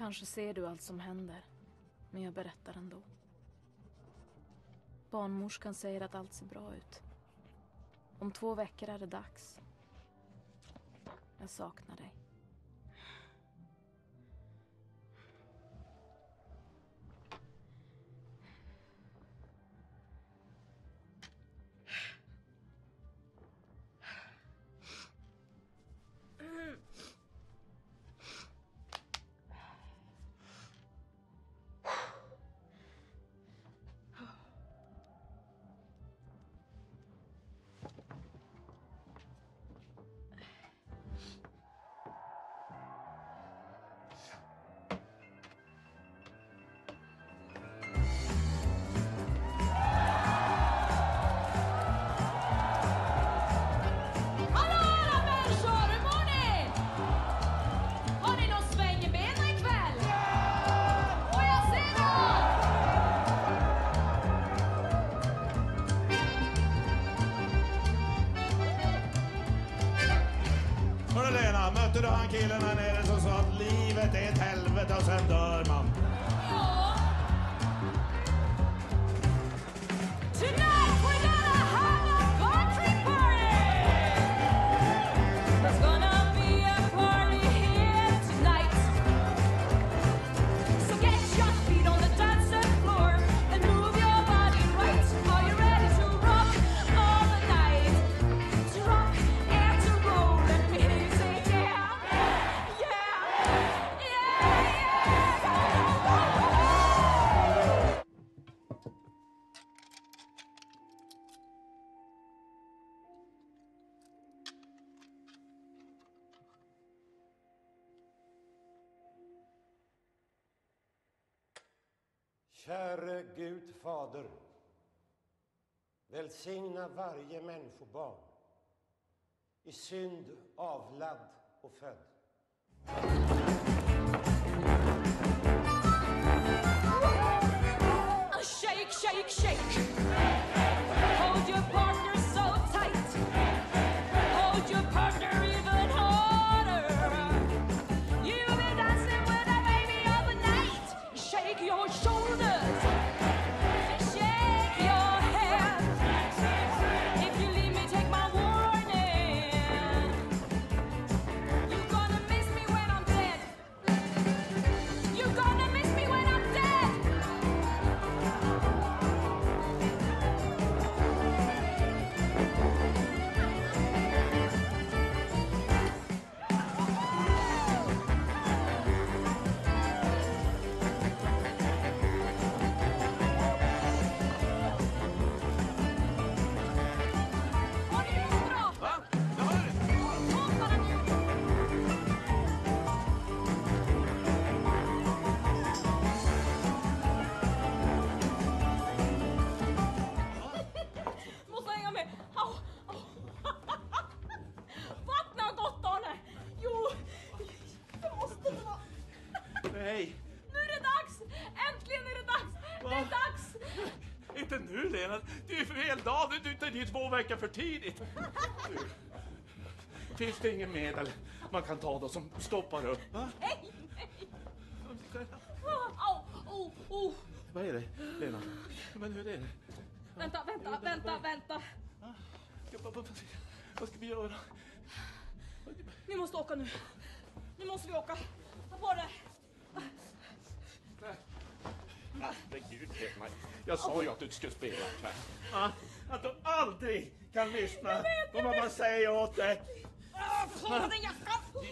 Kanske ser du allt som händer, men jag berättar ändå. Barnmorskan säger att allt ser bra ut. Om två veckor är det dags. Jag saknar dig. Fader, välsigna varje människobarn i synd avlad och född. Shake, shake, shake. Nej, Nu är det dags. Äntligen är det dags. Det är dags. inte nu Lena. Det är fel dag. Du, du, det är två veckor för tidigt. Du. Finns det ingen medel man kan ta då som stoppar upp? Va? Nej, nej. Au, oh, oh. Vad är det, Lena? Men hur är det? Vänta, vänta, vänta, vänta. Vad- ska vi göra? Ni måste åka nu. Nu måste vi åka. Ta på det. Herregud, Lena. Jag sa ju att du inte skulle spela ikväll. Va? Att du aldrig kan lyssna på vad man säger åt dig. Ah, jackan.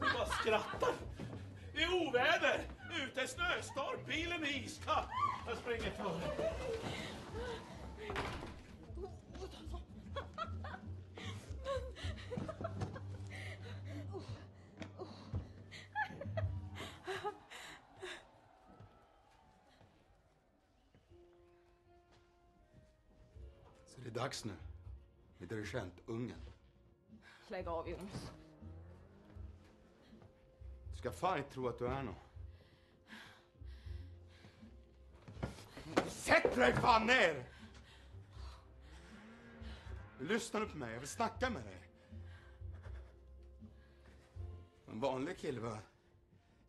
Du bara skrattar. Det är oväder. Ute är snöstorm. Bilen är iskall. Jag springer före. Dags nu. Med dirigentungen. Lägg av Jonas. Du ska fan inte tro att du är någon. Sätt dig fan ner! Du lyssnar på mig, jag vill snacka med dig. En vanlig kille var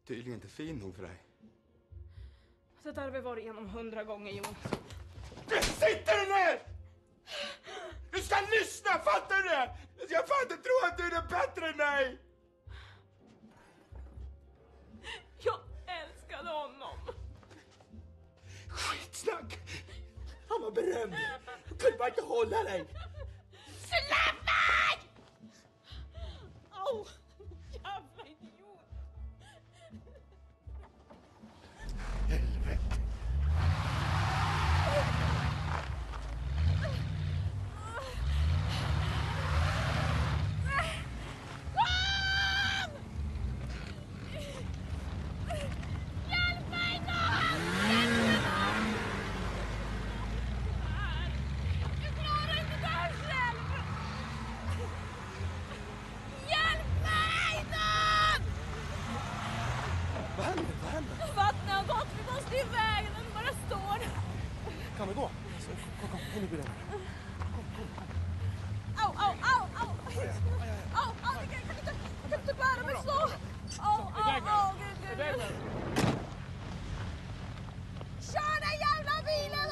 Tydligen inte fin nog för dig. Det där har vi varit igenom hundra gånger Jon. Du sitter du ner! Du ska lyssna, fattar du det? Jag får inte tro att du är bättre än mig! Jag älskade honom. Skitsnack! Han var berömd. Du kunde bara inte hålla dig. Släpp mig! Au! Jävla idiot. Helvete. Hjälp mig någon! Hjälp mig någon! Jag klarar inte det här själv! Hjälp mig någon! Vad händer? Vad händer? Vattnet har gått, vi måste iväg, den bara står. Kan vi gå? Alltså, kom, kom, kom nu bilen. Au, au, au, au! Au, au, jag kan inte, jag kan inte bära mig så! Au, au, au, gud, gud, gud. Kör den jävla bilen,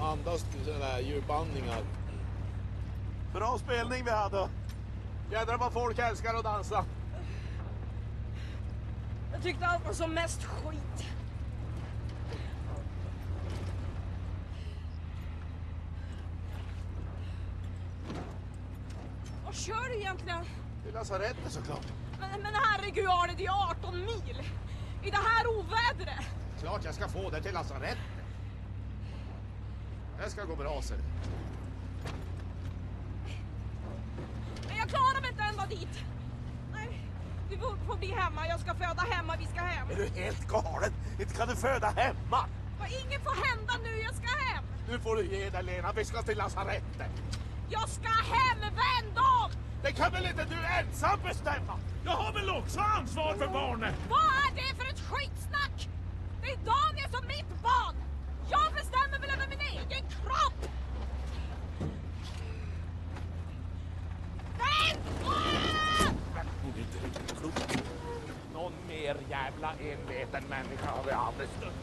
Are! Andas sådana där djupandningar. Bra spelning vi hade. Jädrar vad folk älskar att dansa. Jag tyckte allt var som mest skit. Vad kör du egentligen? Till lasarettet såklart. Men, men herregud Arne, det är 18 mil. I det här ovädret. Klart jag ska få det till lasarettet. Det ska gå bra ser du. Men jag klarar mig inte ända dit. Nej, du får, bli hemma. Jag ska föda hemma. Vi ska hem. Är du helt galen? Inte kan du föda hemma. Vad inget får hända nu. Jag ska hem. Nu får du ge dig Lena, vi ska till lasarettet. Jag ska hem. Vänd om! Det kan väl inte du ensam bestämma? Jag har väl också ansvar för barnet? Vad är det för ett skitsnack? Det är Daniel som mitt barn. Jag bestämmer väl över min egen kropp. Vänd om! Hon är inte riktigt klok. Någon mer jävla enveten människa har vi aldrig stött.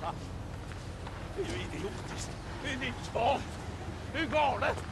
på. Det är ju idiotiskt. Det är ju. Det är galet.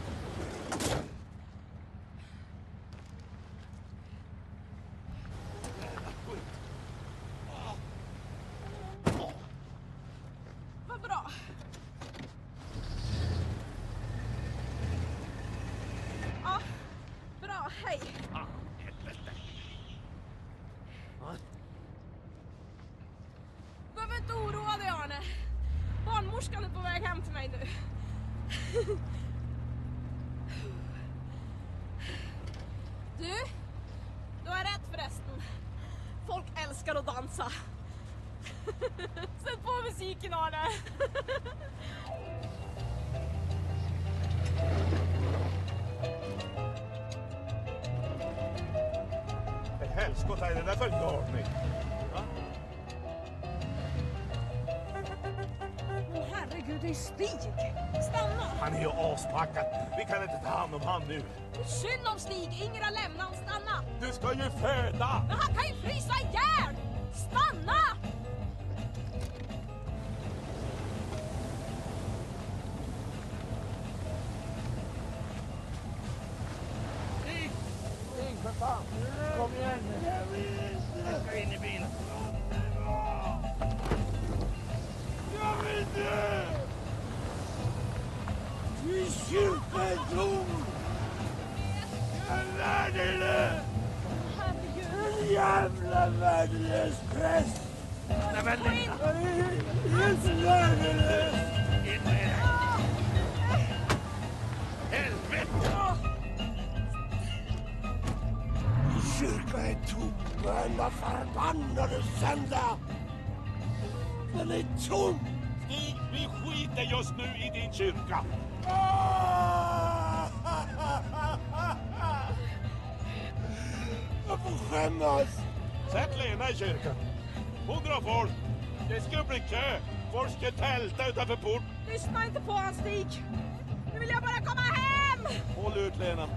Är Stig. Stanna. Han är ju aspackad. Vi kan inte ta hand om han nu. Synd om Stig. Ingrid har lämnat. Stanna. Du ska ju föda! sin kyrka. Jag får skämmas! Sätt Lena i kyrkan. Hon drar folk. Det ska bli kö. Folk ska tälta utanför porten. Lyssna inte på honom, Stig. Nu vill jag bara komma hem! Håll ut Lena.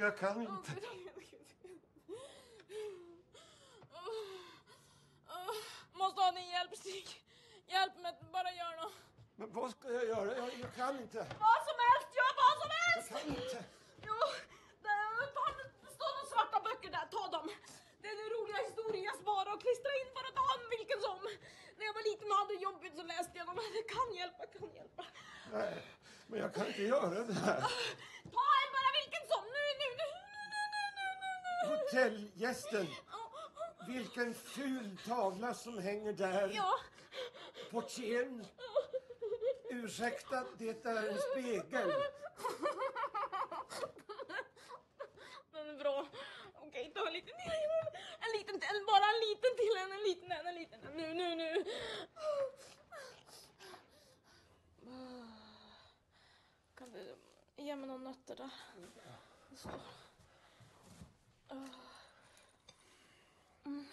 Jag kan inte. Måste ha din hjälp, Stig. Hjälp mig, bara gör något. Men vad ska jag göra? Jag, jag kan inte. tavla som hänger där. Ja. Portieren. Ursäkta, det är en spegel. Den är bra. Okej, ta en liten till. En liten till, bara en liten till. En, liten, en, liten. Nu, nu, nu. Kan du ge mig några nötter då? Så. Ah. Mm.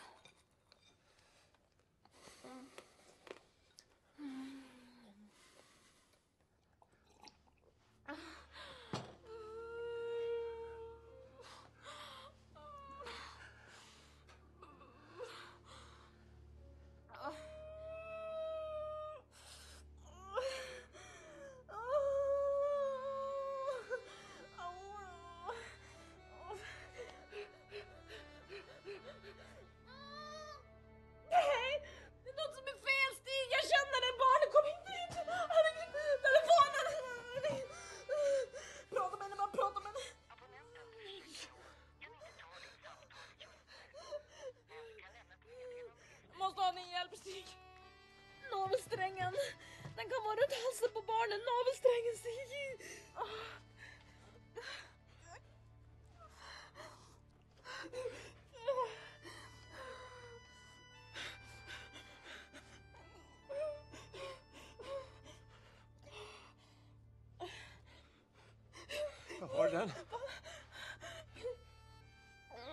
Jag har den.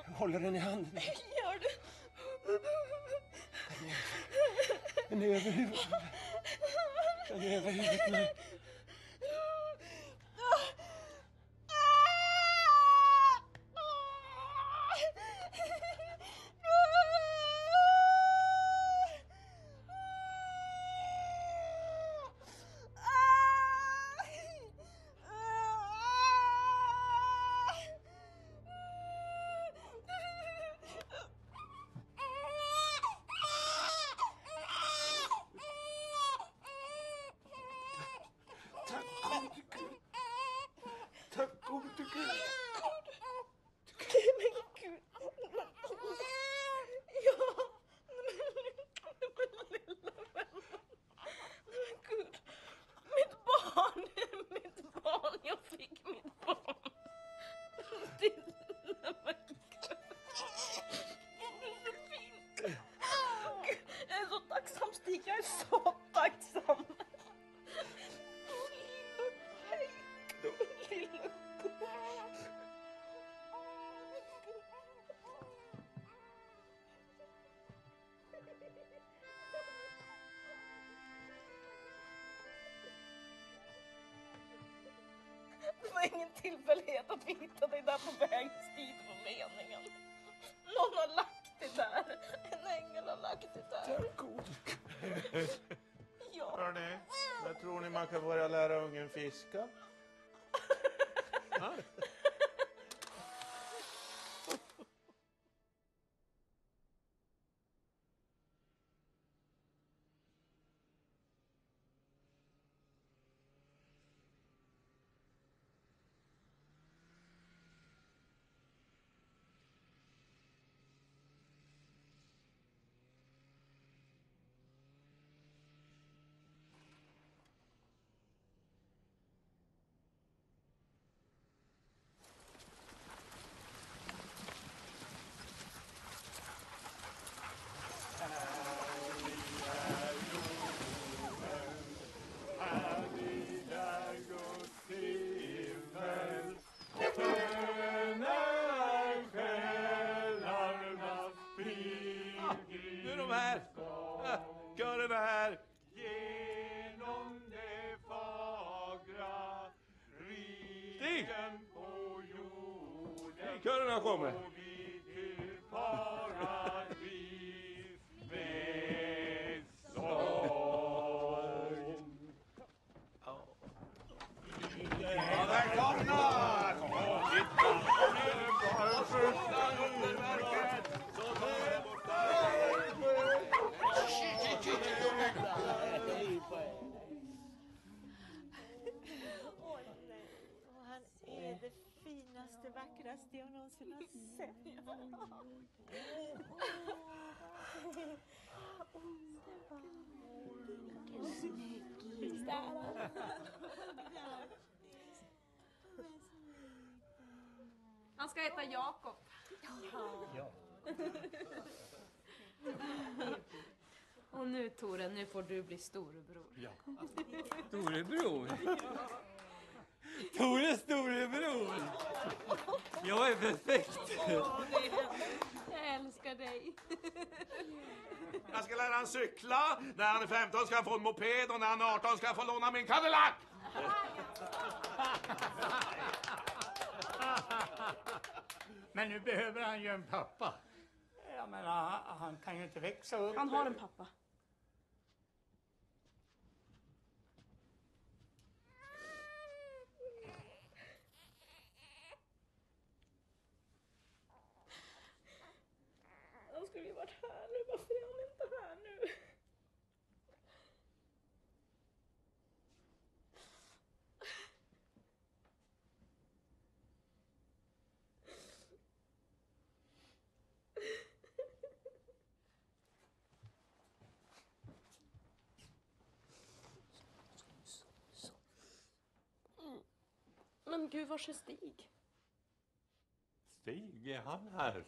Jag håller den i handen. Gör du? Den är, över huvudet. Den är över huvudet nu. Tillfällighet att vi hittade dig där på vägen dit var meningen. Någon har lagt dig där. En ängel har lagt dig där. Ja. Hörni, när tror ni man kan börja lära ungen fiska? знакомы. Ska heta Jakob. Och nu Tore, nu får du bli storebror. Storebror. Tore storebror. Jag är perfekt. Jag älskar dig. Jag ska lära han cykla. När han är 15 ska han få en moped och när han är 18 ska han få låna min Cadillac. Men nu behöver han ju en pappa. Jag menar, han- han kan ju inte växa upp. Han har en pappa. Han skulle ju varit här nu. Varför är han inte här nu? Gud, var är Stig? Stig, är han här?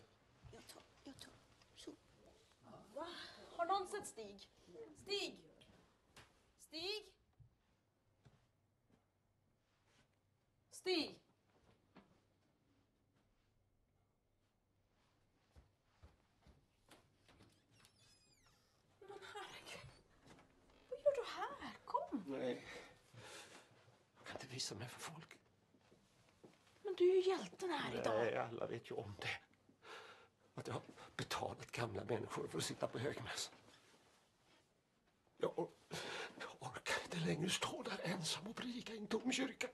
Jag tar, jag tar. Så. Va? Har någon sett Stig? Stig! Stig! Stig! Men herregud. Vad gör du här? Kom! Nej. Jag kan inte visa mig för folk. Men du är ju hjälten här idag. Nej, alla vet ju om det. Att jag har betalat gamla människor för att sitta på högmässan. Jag, or- jag orkar inte längre stå där ensam och predika i en tom kyrka.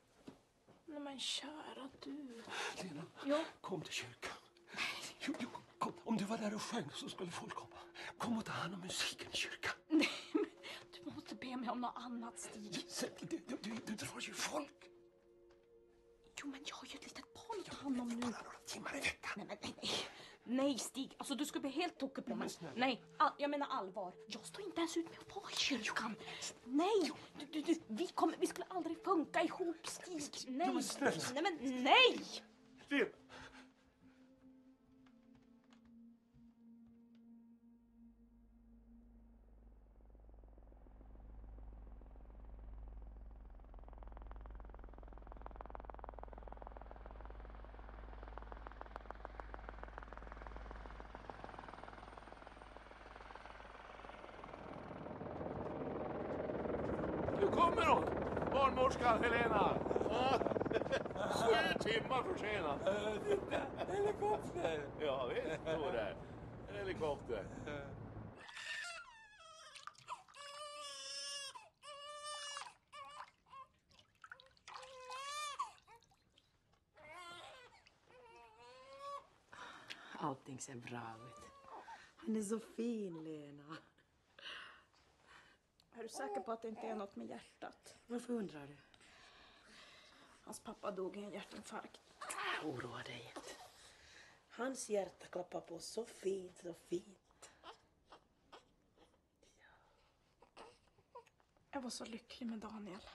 Nej men kära du. Lena, Ja. kom till kyrkan. Jo, jo, kom. Om du var där och sjöng så skulle folk komma. Kom och ta hand om musiken i kyrkan. Nej men du måste be mig om något annat Stig. Du, du, du, du drar ju folk. Jo men jag har ju ett litet barn att ta hand om nu. Bara några timmar i veckan. Nej, men, nej, nej. nej Stig, alltså du skulle bli helt tokig på mig. Nej, all, jag menar allvar. Jag står inte ens ut med att vara i kyrkan. Nej, du, du, du, vi, kommer, vi skulle aldrig funka ihop Stig. Nej, nej men nej! Kommer hon! Barnmorskan Helena. Sju timmar försenad. Helikopter! Ja, visst, Tore. En helikopter. Allting ser bra ut. Han är så fin, Lena. Är du säker på att det inte är något med hjärtat? Varför undrar du? Hans pappa dog i en hjärtinfarkt. Oroa dig inte. Hans hjärta klappar på så fint, så fint. Jag var så lycklig med Daniel.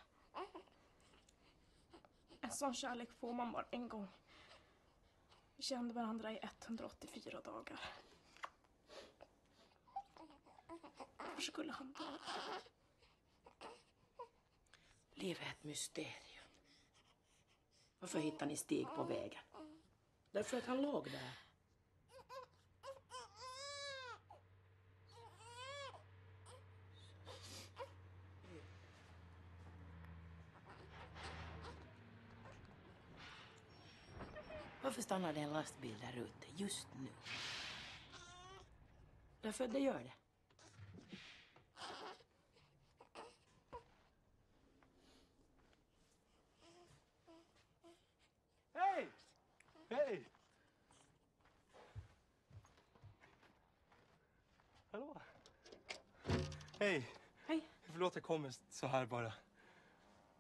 En sån kärlek får man bara en gång. Vi kände varandra i 184 dagar. Varför skulle han dö? Livet är ett mysterium. Varför hittade ni Stig på vägen? Därför att han låg där. Varför stannar det en lastbil där ute just nu? Därför att det gör det. Hej! Hej! Hallå? Hej! Hej. Förlåt jag kommer så här bara.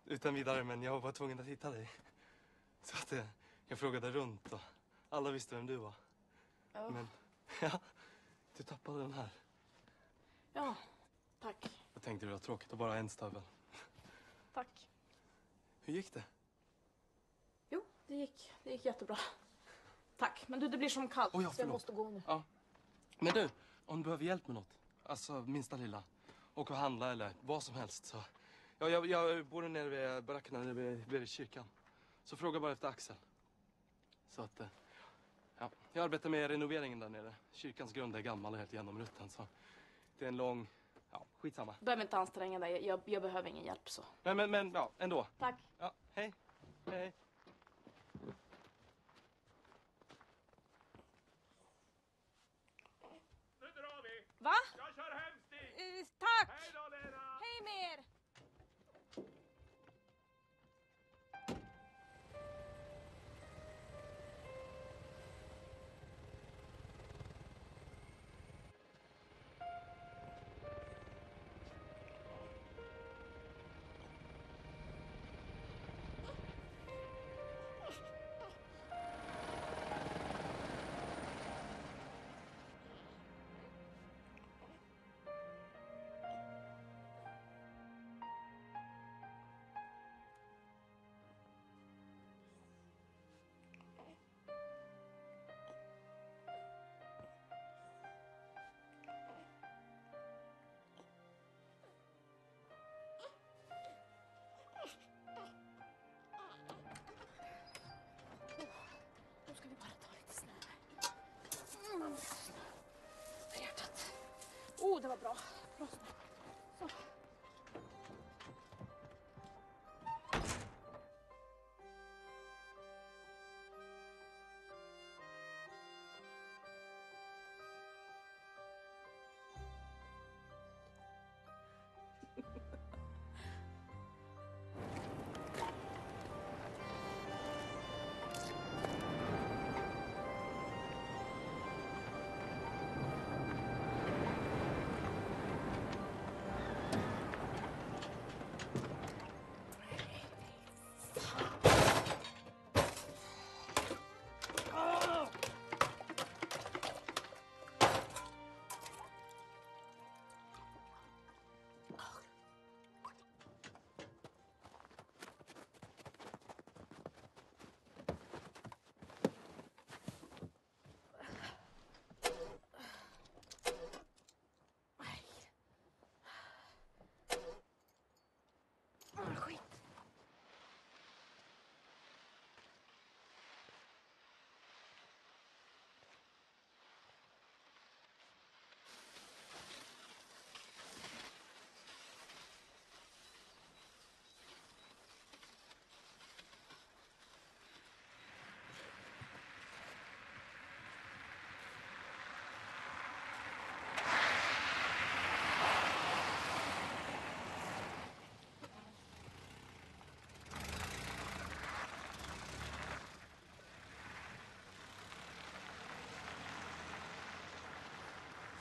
Utan vidare, men jag var tvungen att hitta dig. Så att eh, jag frågade runt och alla visste vem du var. Ja. Men, ja, du tappade den här. Ja, tack. Jag tänkte det var tråkigt att bara ha en stövel. Tack. Hur gick det? Jo, det gick, det gick jättebra. Tack, men du det blir som kallt Oj, ja, så jag måste gå nu. Ja. Men du, om du behöver hjälp med något, alltså minsta lilla, och handla eller vad som helst så. Ja, jag, jag bor nere vid barackerna nere vid, vid kyrkan. Så fråga bara efter Axel. Så att, eh, ja. Jag arbetar med renoveringen där nere. Kyrkans grund är gammal och helt genomrutten så det är en lång, ja skitsamma. Du behöver inte anstränga dig, jag, jag behöver ingen hjälp så. Men, men, men ja, ändå. Tack. Ja, hej. Hej, drar det var bra. Bra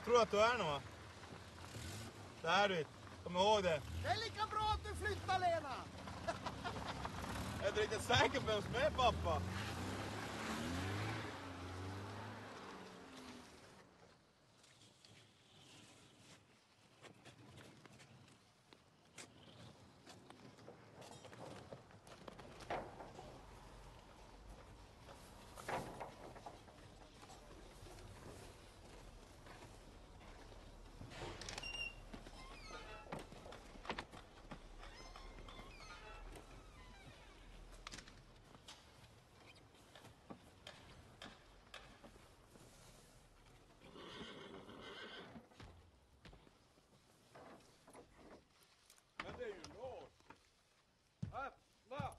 tror att du är va? Det här du. Kom ihåg det. Det är lika bra att du flyttar Lena! Jag är inte riktigt säker på vem som är pappa. Men det är ju låst. Öppna!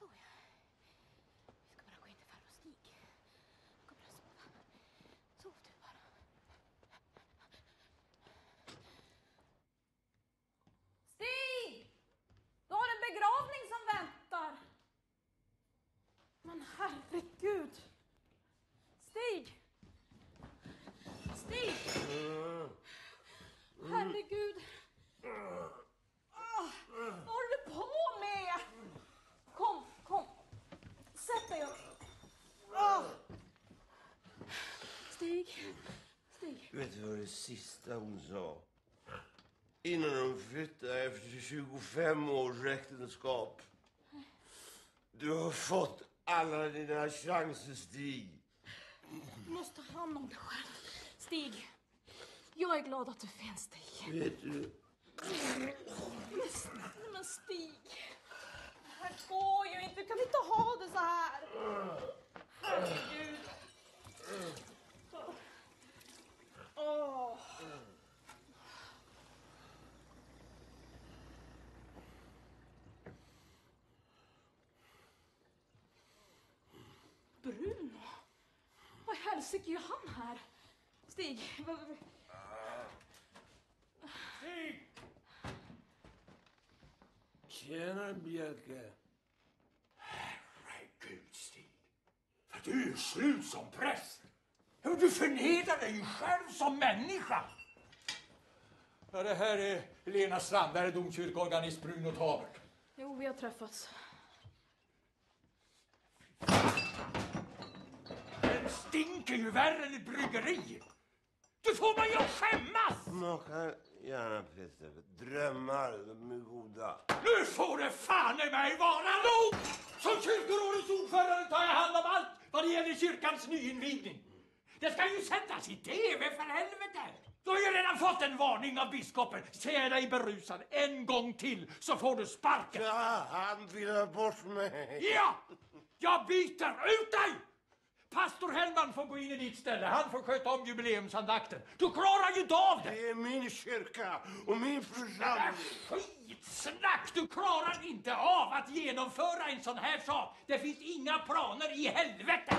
Så ja. Vi ska bara gå in till farbror Stig. Han kommer att sova. Sov du bara. Stig! Du har en begravning som väntar. Men herregud. Stig! Stig! Herregud. Ah, vad håller du på med? Kom, kom. Sätt dig upp. Ah. Stig. Stig. Vet du vad det sista hon sa? Innan hon flyttade efter 25 års äktenskap. Du har fått alla dina chanser, Stig. Du måste ta hand om dig själv. Stig. Jag är glad att du finns, Stig. Vet du? Men, men Stig. Det här går ju inte. Du kan inte ha det så här. Herregud. Åh. Bruno? Vad i helsike gör han här? Stig, vad... Stig! Tjena, Bjelke. Herregud, Stig. För du är slut som präst. Ja, Du förnedrar dig själv som människa. Ja, det här är Lena Strandberg, domkyrkoorganist Bruno Tabert. Jo, vi har träffats. Stinker ju värre än ett bryggeri. Du får man ju skämmas! Smaka gärna, Peter. Drömmar, de är goda. Nu får det fan i mig vara nog! Som kyrkorådets ordförande tar jag hand om allt vad det gäller kyrkans nyinvigning. Det ska ju sättas i TV för helvete! Du har ju redan fått en varning av biskopen. Ser dig berusad en gång till så får du sparken. Ja, han vill ha bort mig. Ja! Jag byter ut dig! Pastor Hellman får gå in i ditt ställe. Han får sköta om jubileumsandakten. Du klarar ju inte av det! Det är min kyrka och min församling. Skitsnack! Du klarar inte av att genomföra en sån här sak. Det finns inga planer i helvete.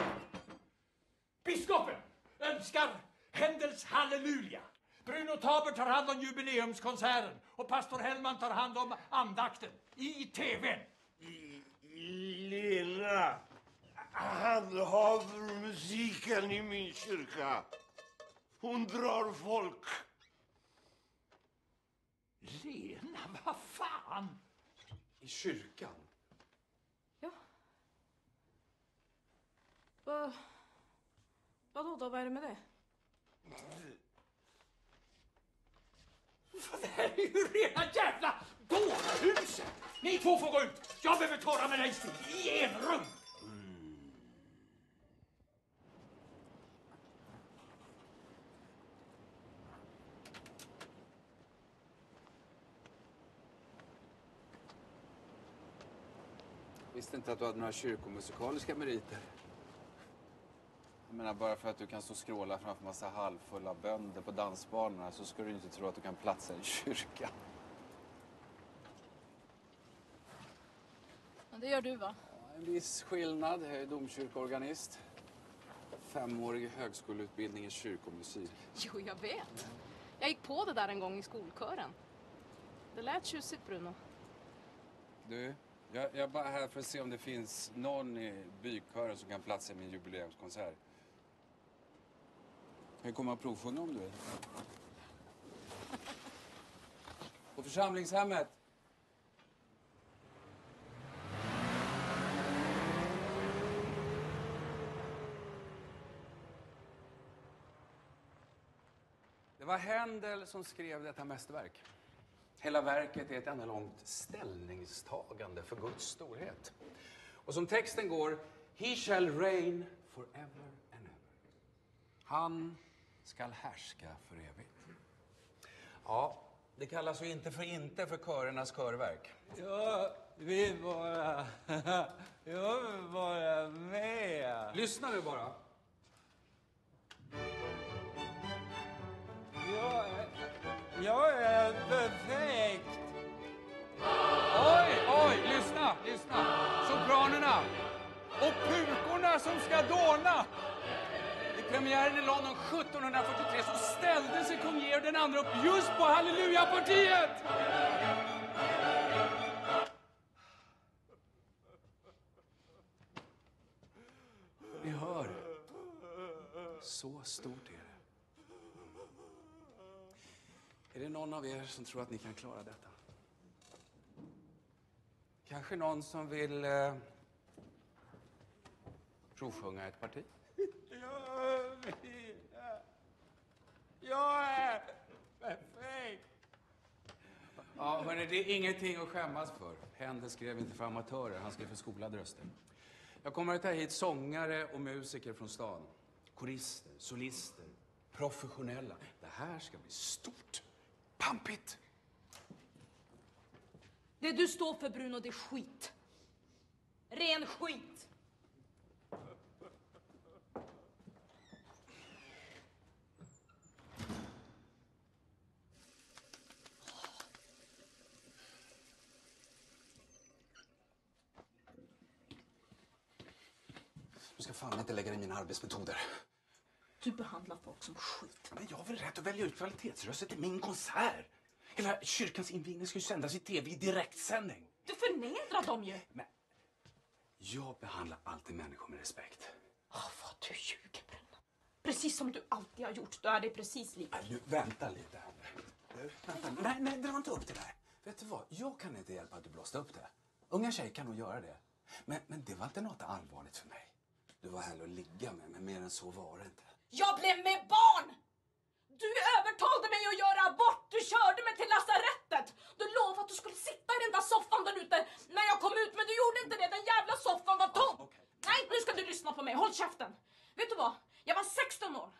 Biskopen önskar Händels halleluja. Bruno Taber tar hand om jubileumskonserten och pastor Hellman tar hand om andakten i TVn. Lena handhaver musiken i min kyrka. Hon drar folk. Lena, vad fan? I kyrkan? Vad... Vadå då? Vad är det med det? Det här är ju rena jävla dårhuset! Ni två får gå ut. Jag behöver tala med dig, i en rum. Inte att du hade några kyrkomusikaliska meriter. Jag menar, bara för att du kan stå och skråla framför massa halvfulla bönder på dansbanorna så ska du inte tro att du kan platsa i en kyrka. Ja, det gör du va? En viss skillnad. Jag är domkyrkoorganist. femårig högskoleutbildning i kyrkomusik. Jo, jag vet. Jag gick på det där en gång i skolkören. Det lät tjusigt, Bruno. Du, jag, jag är bara här för att se om det finns någon i bykören som kan platsa i min jubileumskonsert. Jag kan komma och provsjunga om du vill. På församlingshemmet. Det var Händel som skrev detta mästerverk. Hela verket är ett enda långt ställningstagande för Guds storhet. Och som texten går, He shall reign forever and ever. Han skall härska för evigt. Ja, det kallas ju inte för inte för körernas körverk. Jag vill bara... Jag vill vara med. Lyssna nu bara. Jag. Jag är perfekt. Oj, oj, lyssna, lyssna. Sopranerna och pukorna som ska dåna. Vid premiären i London 1743 så ställde sig kung Georg den andra upp just på Hallelujapartiet. Ni hör. Så stort är det. Är det någon av er som tror att ni kan klara detta? Kanske någon som vill eh, provsjunga ett parti? Jag vill... Jag är perfekt. Ja, hörni, det är ingenting att skämmas för. Händel skrev inte för amatörer, han skrev för skolade röster. Jag kommer att ta hit sångare och musiker från stan. Korister, solister, professionella. Det här ska bli stort. Pampigt. Det du står för Bruno, det är skit. Ren skit. Du ska fan inte lägga dig i mina arbetsmetoder. Du behandlar folk som skit. Men jag har väl rätt att välja ut kvalitetsröster till min konsert? Hela kyrkans invigning ska ju sändas i tv i direktsändning. Du förnedrar dem ju. Jag behandlar alltid människor med respekt. Åh, vad du ljuger, Bruno. Precis som du alltid har gjort. Du är det precis lika. Nu, vänta lite här nu. Vänta. Nej, nej, dra inte upp det där. Vet du vad? Jag kan inte hjälpa att du blåste upp det. Unga tjejer kan nog göra det. Men, men det var inte något allvarligt för mig. Du var här och ligga med, men mer än så var det inte. Jag blev med barn! Du övertalade mig att göra abort. Du körde mig till lasarettet. Du lovade att du skulle sitta i den där soffan där ute när jag kom ut, men du gjorde inte det. Den jävla soffan var tom. Nej, nu ska du lyssna på mig. Håll käften. Vet du vad? Jag var 16 år.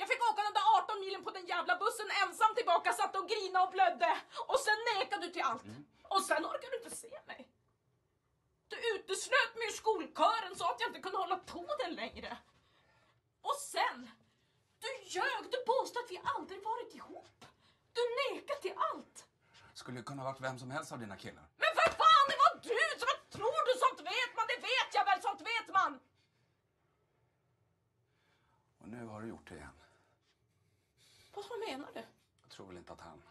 Jag fick åka den där 18 milen på den jävla bussen ensam tillbaka, satt och grina och blödde. Och sen nekade du till allt. Och sen orkade du inte se mig. Du uteslöt mig ur skolkören så att jag inte kunde hålla på den längre. Och sen, du ljög, du påstod att vi aldrig varit ihop. Du nekade till allt. Skulle kunna varit vem som helst av dina killar. Men för fan, det var du! Så vad tror du? Sånt vet man, det vet jag väl, sånt vet man! Och nu har du gjort det igen. Vad menar du? Jag tror väl inte att han,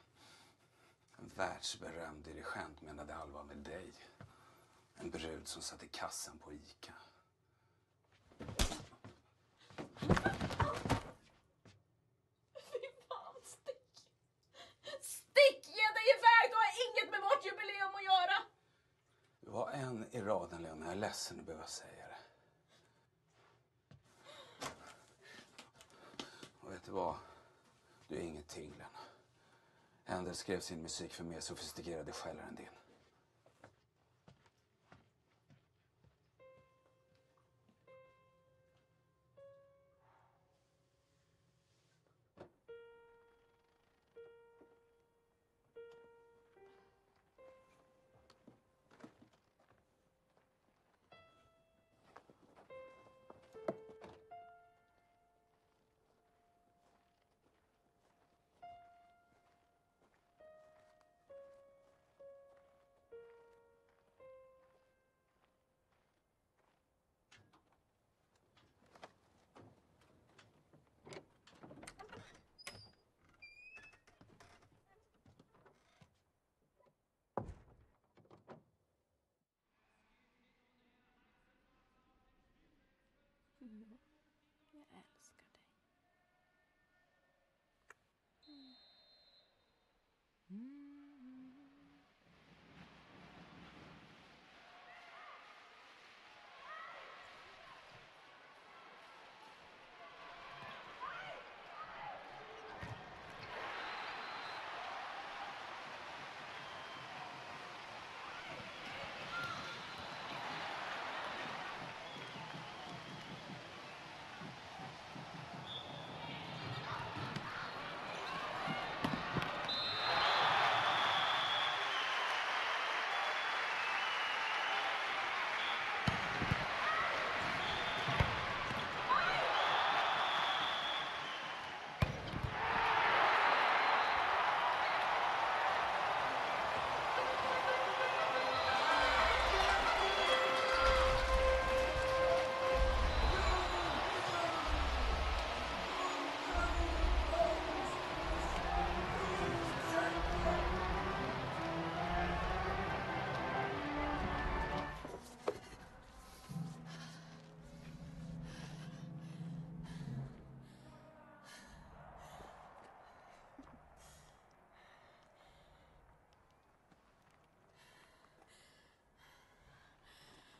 en världsberömd dirigent, menade allvar med dig. En brud som satt i kassan på Ica. Fy fan, stick! Stick! Ge dig iväg! Du har inget med vårt jubileum att göra! Du var en i raden, Lena. Jag är ledsen att behöva säga det. Och vet du vad? Du är ingenting, Lena. Händel skrev sin musik för mer sofistikerade själar än din. Mm.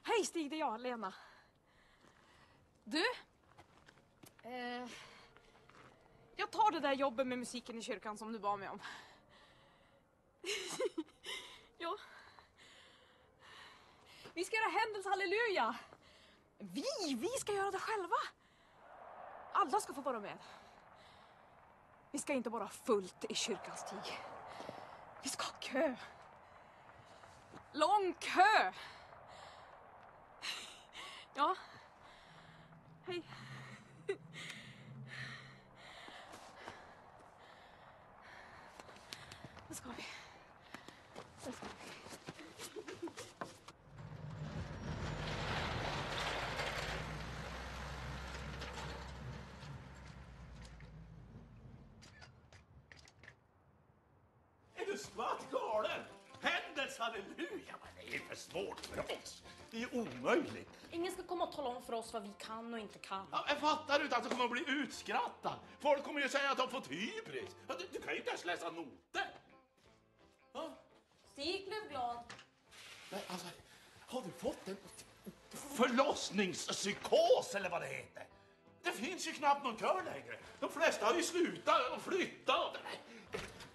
Hej Stig, det är jag, Lena. Du? Eh, jag tar det där jobbet med musiken i kyrkan som du bad mig om. ja. Vi ska göra Händels halleluja. Vi, vi ska göra det själva. Alla ska få vara med. Vi ska inte vara fullt i kyrkans tid. Vi ska ha kö. Lång kö. Ja. Hej. Nu ska vi. Nu ska vi. Är du svart galen? Händels halleluja! Men det är för svårt för oss. Det är omöjligt. Om för oss vad vi kan och inte kan. Ja, jag fattar inte att du kommer att bli utskrattad. Folk kommer ju säga att de fått hybris. Ja, Du, du kan ju inte ens läsa noter. Stig blev glad. Men alltså, har du fått en förlossningspsykos eller vad det heter? Det finns ju knappt någon kör längre. De flesta har ju slutat och flyttat.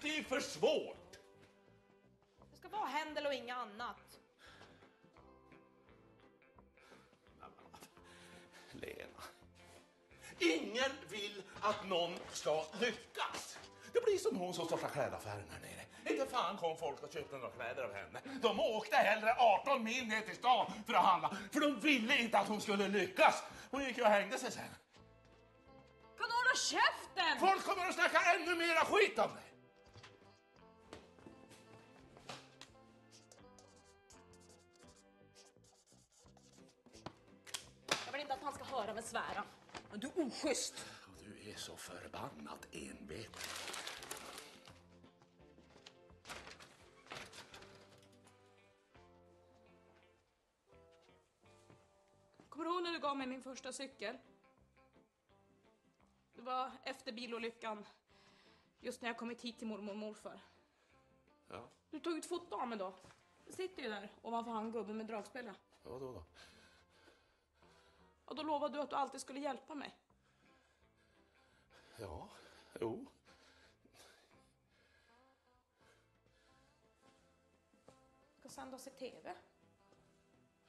Det är för svårt. Det ska vara Händel och inget annat. Ingen vill att någon ska lyckas. Det blir som hon som startar klädaffären här nere. Inte fan kom folk och köpte några kläder av henne. De åkte hellre 18 mil ner till stan för att handla. För de ville inte att hon skulle lyckas. Hon gick och hängde sig sen. Kan du hålla käften? Folk kommer att snacka ännu mera skit om dig. Jag vill inte att han ska höra mig svära. Du är oschysst. Du är så förbannat enveten. Kommer du ihåg när du gav mig min första cykel? Det var efter bilolyckan. Just när jag kommit hit till mormor och morfar. Ja, Du tog ett foto av mig då. Jag sitter ju där ovanför han gubben med dragspela. vadå då? Och då lovade du att du alltid skulle hjälpa mig. Ja, jo. ska sändas i TV.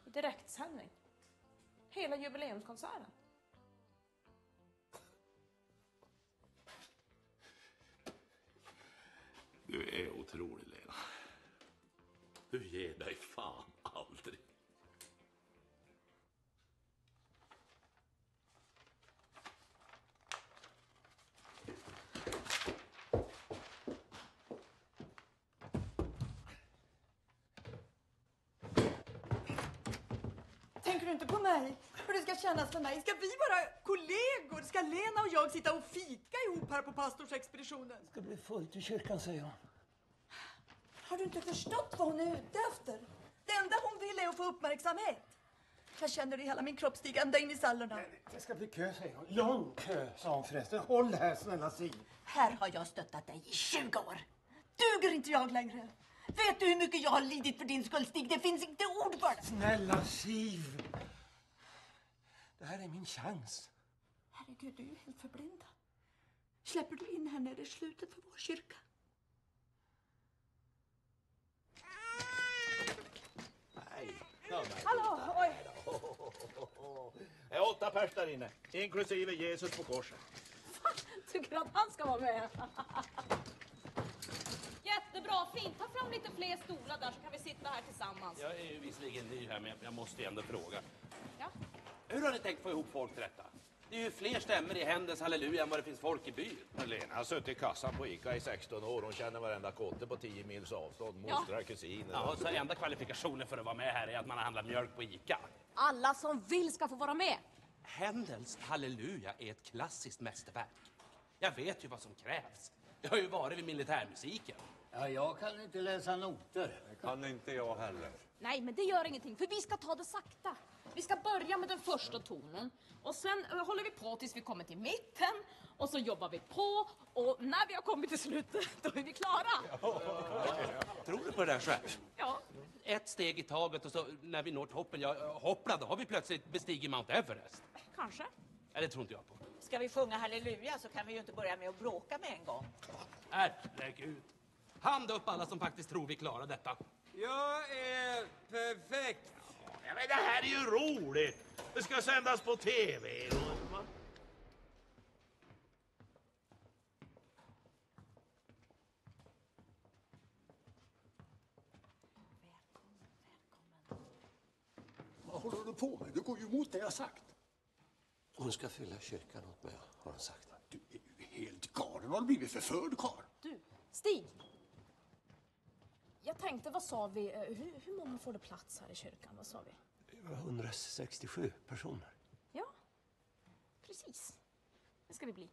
I direktsändning. Hela jubileumskonserten. Du är otrolig, Lena. Du ger dig fan aldrig. Tänker du inte på mig? Hur det ska kännas för mig? Ska vi vara kollegor? Ska Lena och jag sitta och fika ihop här på pastorsexpeditionen? Det ska bli fullt i kyrkan, säger hon. Har du inte förstått vad hon är ute efter? Det enda hon vill är att få uppmärksamhet. Jag känner det i hela min kropp Stig, ända in i sallerna. Det ska bli kö, säger hon. Lång kö, sa hon förresten. Håll här, snälla Siv. Här har jag stöttat dig i 20 år. Duger inte jag längre? Vet du hur mycket jag har lidit för din skull, Stig? Det finns inte ord för det. Snälla Siv. Det här är min chans. Herregud, du är ju helt förblindad. Släpper du in henne är det slutet för vår kyrka. Hallå, oj. Det är åtta pers där inne, inklusive Jesus på korset. Tycker att han ska vara med? Jättebra, fint. Ta fram lite fler stolar där så kan vi sitta här tillsammans. Jag är ju visserligen ny här, men jag måste ju ändå fråga. Ja. Hur har ni tänkt få ihop folk till detta? Det är ju fler stämmer i Händels halleluja än vad det finns folk i byn. Lena har suttit i kassan på Ica i 16 år. Hon känner varenda kotte på 10 mils avstånd. Mostrar, kusiner. Ja, så enda kvalifikationen för att vara med här är att man har handlat mjölk på Ica. Alla som vill ska få vara med. Händels halleluja är ett klassiskt mästerverk. Jag vet ju vad som krävs. Jag har ju varit vid militärmusiken. Ja, jag kan inte läsa noter. Det kan inte jag heller. Nej, men det gör ingenting, för vi ska ta det sakta. Vi ska börja med den första tonen och sen eh, håller vi på tills vi kommer till mitten och så jobbar vi på och när vi har kommit till slutet, då är vi klara. Tror du på det där själv? Ja. Ett steg i taget och så när vi når toppen, ja, hoppla, då har vi plötsligt bestigit Mount Everest. Kanske. Nej, det tror inte jag på. Ska vi sjunga halleluja så kan vi ju inte börja med att bråka med en gång. Herregud. Hand upp alla som faktiskt tror vi klarar detta. Jag är perfekt. Ja, men det här är ju roligt. Det ska sändas på TV. och- Vad håller du på med? Du går ju emot det jag sagt. Hon ska fylla kyrkan åt mig, har han sagt. Du är ju helt galen. Har du blivit förförd, karl? Du, Stig. Jag tänkte, vad sa vi? eh, Hur, hur många får det plats här i kyrkan? Vad sa vi? Det var 167 personer. Ja, precis. Det ska vi bli.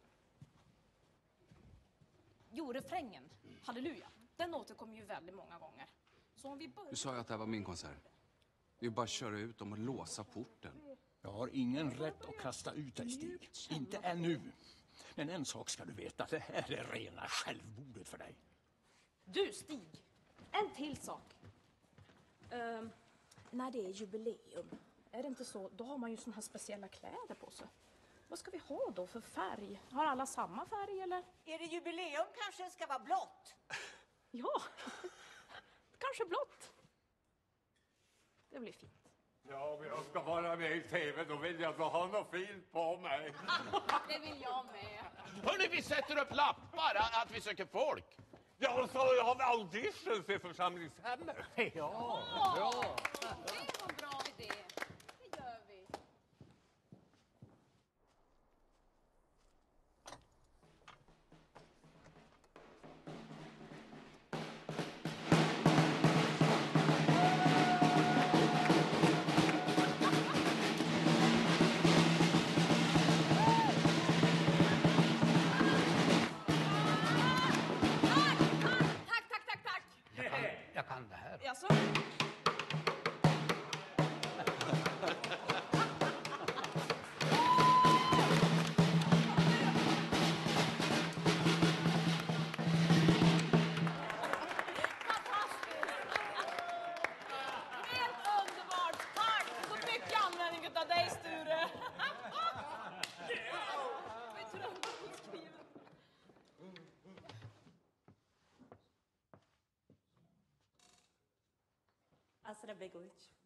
Jo, refrängen, halleluja, den återkommer ju väldigt många gånger. Så om vi börjar... Du sa ju att det här var min konsert. Det är bara att köra ut dem och låsa porten. Jag har ingen rätt att kasta ut dig, Stig. Inte ännu. Men en sak ska du veta. Det här är rena självmordet för dig. Du, Stig, en till sak. Ehm, när det är jubileum, är det inte så, då har man ju såna här speciella kläder på sig. Vad ska vi ha då för färg? Har alla samma färg eller? Är det jubileum kanske det ska vara blått? Ja, kanske blått. Det blir fint. Ja, om jag ska vara med i TV då vill jag då ha något fint på mig. Det vill jag med. Hörni, vi sätter upp lappar att vi söker folk. Ja, och så har vi auditions i församlingshemmet. Ja, Ja, Asra Begovic.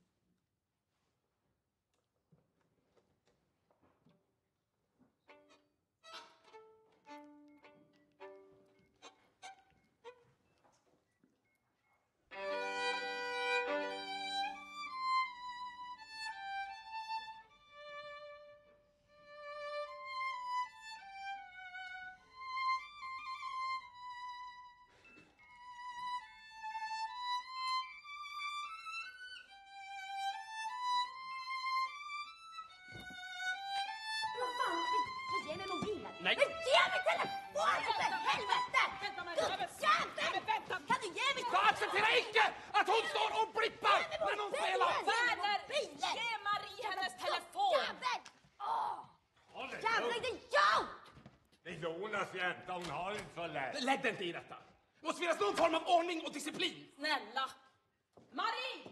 Nej. Men ge mig telefonen för helvete! Gubbjävel! Kan du ge mig Jag accepterar icke att hon står och blippar när hon spelar! Väder! Ge Marie hennes telefon! Jävel! Åh! Håll dig Jävla idiot! Det är Jonas hjärta, hon har inte så lätt. Lägg dig inte i detta! Det måste finnas någon form av ordning och disciplin! Snälla! Marie!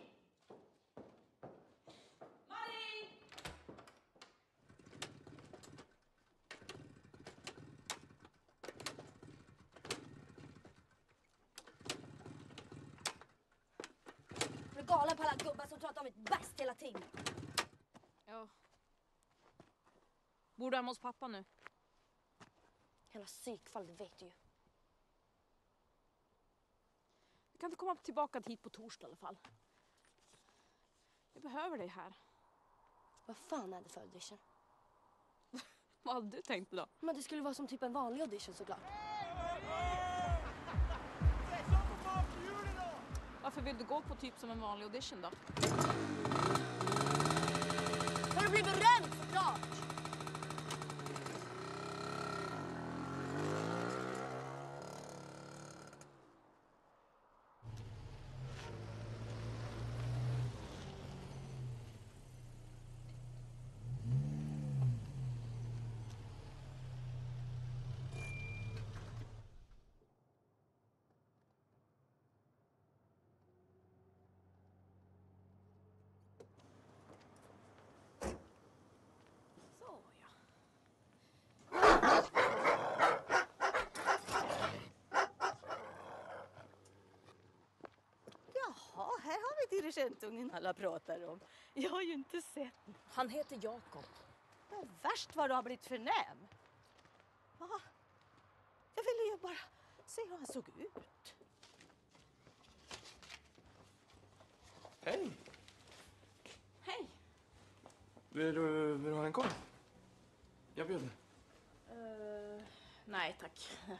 Marie! Jag är galen på alla gubbar som tror att de vet bäst hela tiden. Ja. Bor du hemma hos pappa nu? Hela psykfall, det vet du ju. Du kan inte komma tillbaka hit på torsdag i alla fall. Jag behöver dig här. Vad fan är det för audition? Vad hade du tänkt då? Men det skulle vara som typ en vanlig audition såklart. Varför vill du gå på typ som en vanlig audition då? För att bli berömd såklart! Så ja. Jaha, vi dirigentungen alla pratar om. Jag har ju inte sett. Han heter Jakob. Men värst vad du har blivit förnäm. Ja, jag ville ju bara se hur han såg ut. Hej! Hej! Vill du, vill du ha en korv? Jag bjuder. Eh, nej tack.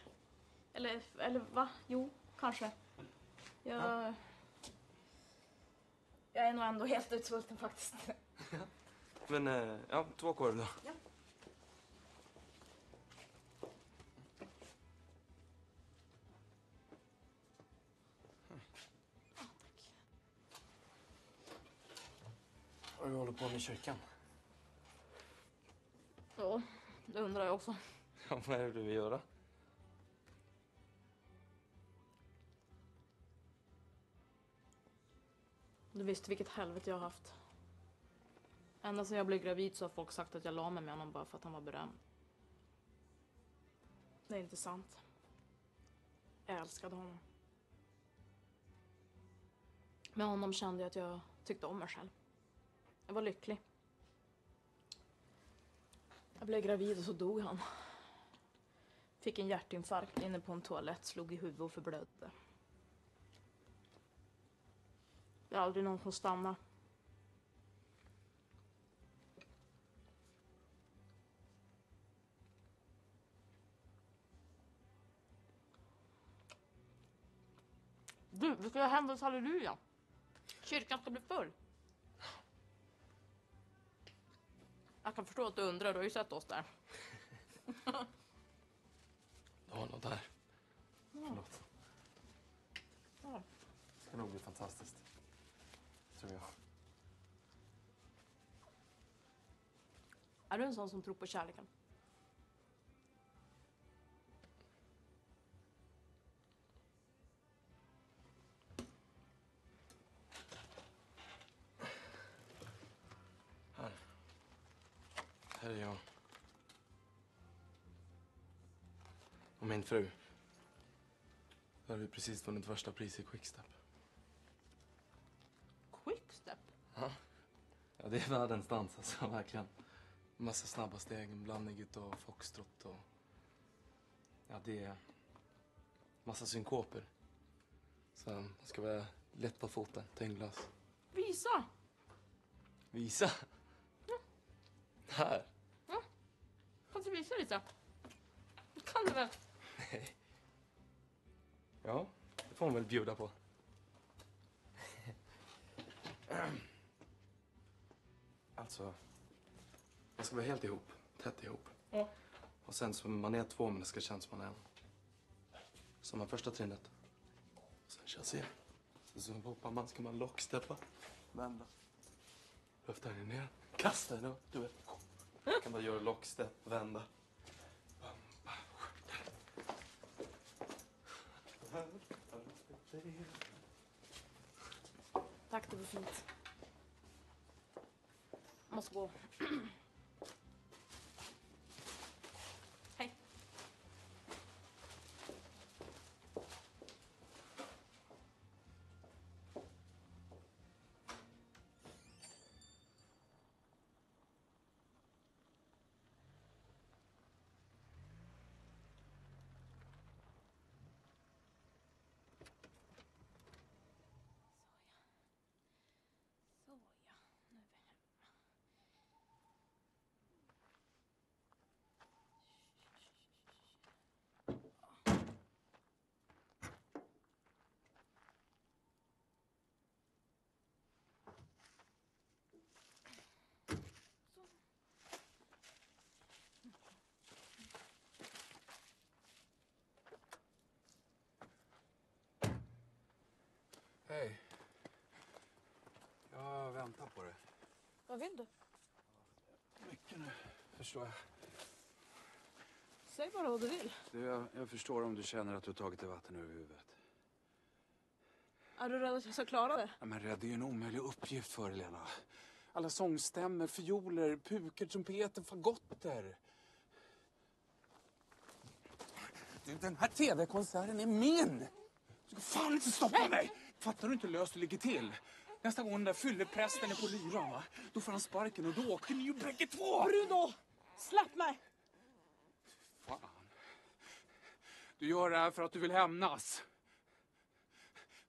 Eller, eller va? Jo, kanske. Jag... Jag är nog ändå helt utsvulten faktiskt. Men, eh, ja, två korv då. Ja. Och du håller på med kyrkan. Ja, det undrar jag också. Ja, vad är det du vill göra? Du visste vilket helvete jag har haft. Ända sedan jag blev gravid så har folk sagt att jag la mig med honom bara för att han var berömd. Det är inte sant. Jag älskade honom. Med honom kände jag att jag tyckte om mig själv. Jag var lycklig. Jag blev gravid och så dog han. Fick en hjärtinfarkt inne på en toalett, slog i huvudet och förblödde. Det är aldrig någon som stannar. Du, vi ska göra Händels halleluja. Kyrkan ska bli full. Jag kan förstå att du undrar, du har ju sett oss där. Du har något där. Förlåt. Det ska nog bli fantastiskt. Tror jag. Är du en sån som tror på kärleken? Här. Här är jag. Och min fru. Då har vi precis vunnit första pris i Quickstep. Ja. ja, det är världens dans alltså, verkligen. Massa snabba steg, en blandning utav foxtrot och... Ja, det är massa synkoper. Så det ska vara lätt på foten, tängglas. Visa! Visa! Här! Kan du visa lite? Kan du väl? Nej. Ja, det får hon väl bjuda på. alltså, man ska vara helt ihop, tätt ihop. Ja. Och sen så man är två men det ska kännas som man är en. Så man första trinnet. Sen kör sen. Sen så hoppar man, ska man locksteppa. Vända. Höften ner. Kasta den upp, du. Jag kan bara göra lockstep, vända. Tack, det var fint. Måste gå. Hej. Jag väntar på dig. Vad vill du? Mycket nu, förstår jag. Säg bara vad du vill. Du, jag, jag förstår om du känner att du har tagit dig vatten över huvudet. Är du rädd att jag ska klara det? Ja, men rädd är ju en omöjlig uppgift för dig, Lena. Alla sångstämmor, fioler, pukor, trumpeter, fagotter. Du, den här tv-konserten är min! Du kan fan inte stoppa mig! Fattar du inte hur löst det ligger till? Nästa gång den där fylleprästen är på lyran, va? då får han sparken och då åker ni ju bägge två! Bruno! Släpp mig! Fan. Du gör det här för att du vill hämnas.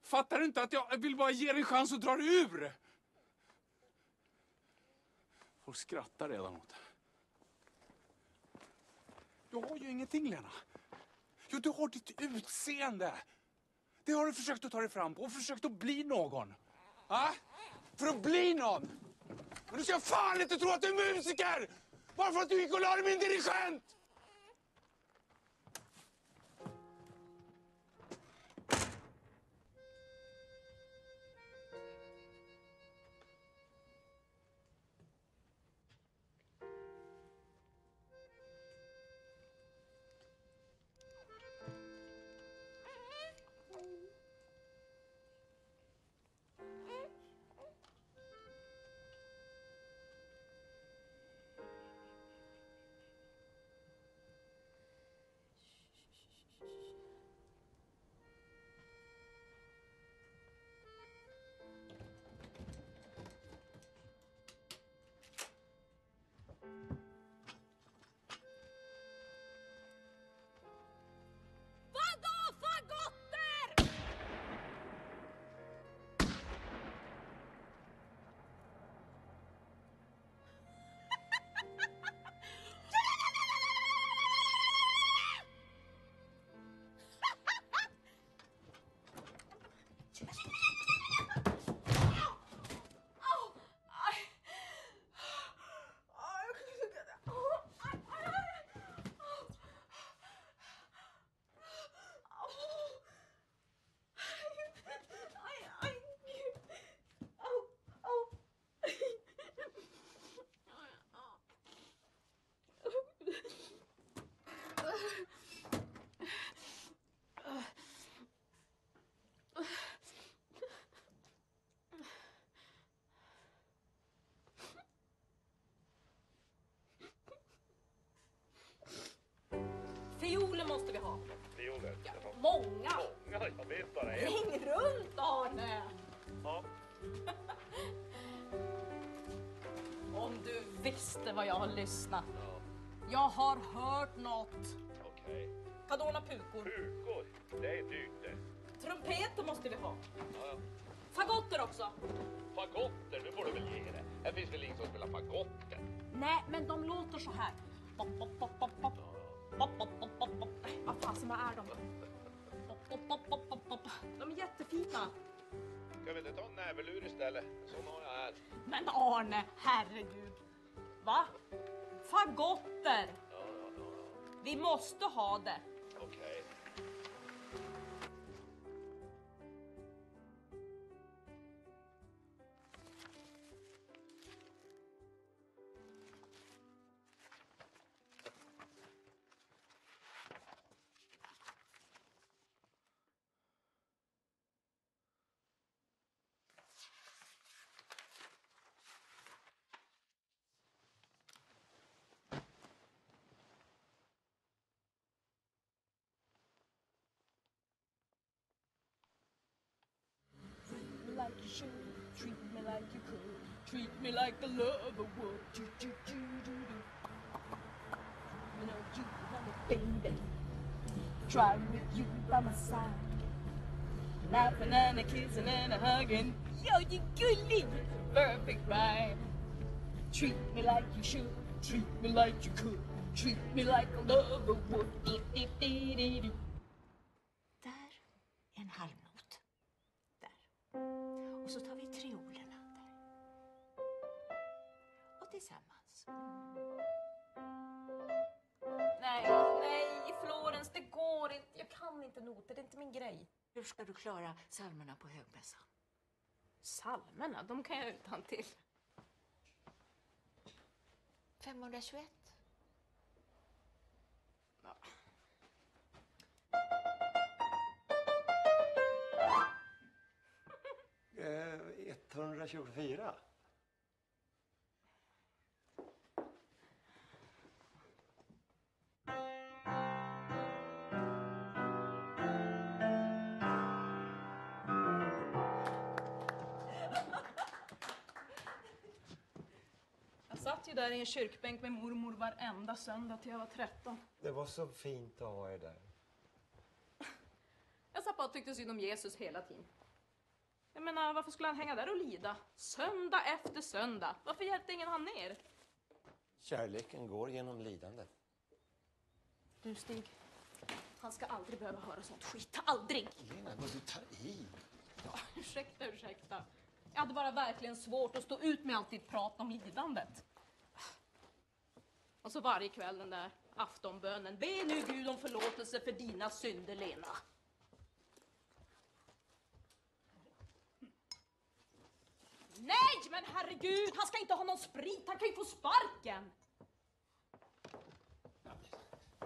Fattar du inte att jag vill bara ge dig en chans att dra dig ur? Folk skrattar redan åt det. Du har ju ingenting, Lena. Jo, du har ditt utseende. Det har du försökt att ta dig fram på och försökt att bli någon. Va? För att bli någon. Men du ska fan inte tro att du är musiker! Bara för att du gick och la dig dirigent! gracias. Måste vi ha. Violer. Många. Många, jag vet bara en. Ring runt, Arne! Ja. Om du visste vad jag har lyssnat. Jag har hört något. Okej. Du ordna pukor? Pukor, det är dyrt det. Trumpeter måste vi ha. Ja, ja. Fagotter också. Fagotter, nu får du väl ge det. Här finns väl ingen som spelar fagotter? Nej, men de låter så här. Pop, pop, pop, pop, pop. Vad är de? Pop, pop, pop, pop, pop. De är jättefina. Ska vi inte ta en näverlur istället? Sån har jag här. Men Arne, herregud. Va? Fagotter. Ja, ja, ja. Vi måste ha det. Okej. Treat me like a lover would. Do, do, do, do, do. You know you want a baby. Try with you by my side. Laughing and a kissing and a hugging. Yo, you gullig. Perfect rhyme. Treat me like you should. Treat me like you could. Treat me like a lover would. Dee, dee, dee, dee, dee. Nej, nej, Florens, det går inte. Jag kan inte noter, det är inte min grej. Hur ska du klara psalmerna på högmässan? Salmerna, de kan jag utan till. 521. Eh, 124. Satt ju där i en kyrkbänk med mormor varenda söndag till jag var 13. Det var så fint att ha er där. Jag satt bara och tyckte synd om Jesus hela tiden. Jag menar, varför skulle han hänga där och lida? Söndag efter söndag. Varför hjälpte ingen han ner? Kärleken går genom lidande. Du Stig, han ska aldrig behöva höra sånt skit. Aldrig! Lena, vad du tar i. Ja, ursäkta, ursäkta. Jag hade bara verkligen svårt att stå ut med allt ditt prat om lidandet. Och så varje kväll den där aftonbönen. Be nu Gud om förlåtelse för dina synder, Lena. Nej, men herregud, han ska inte ha någon sprit. Han kan ju få sparken.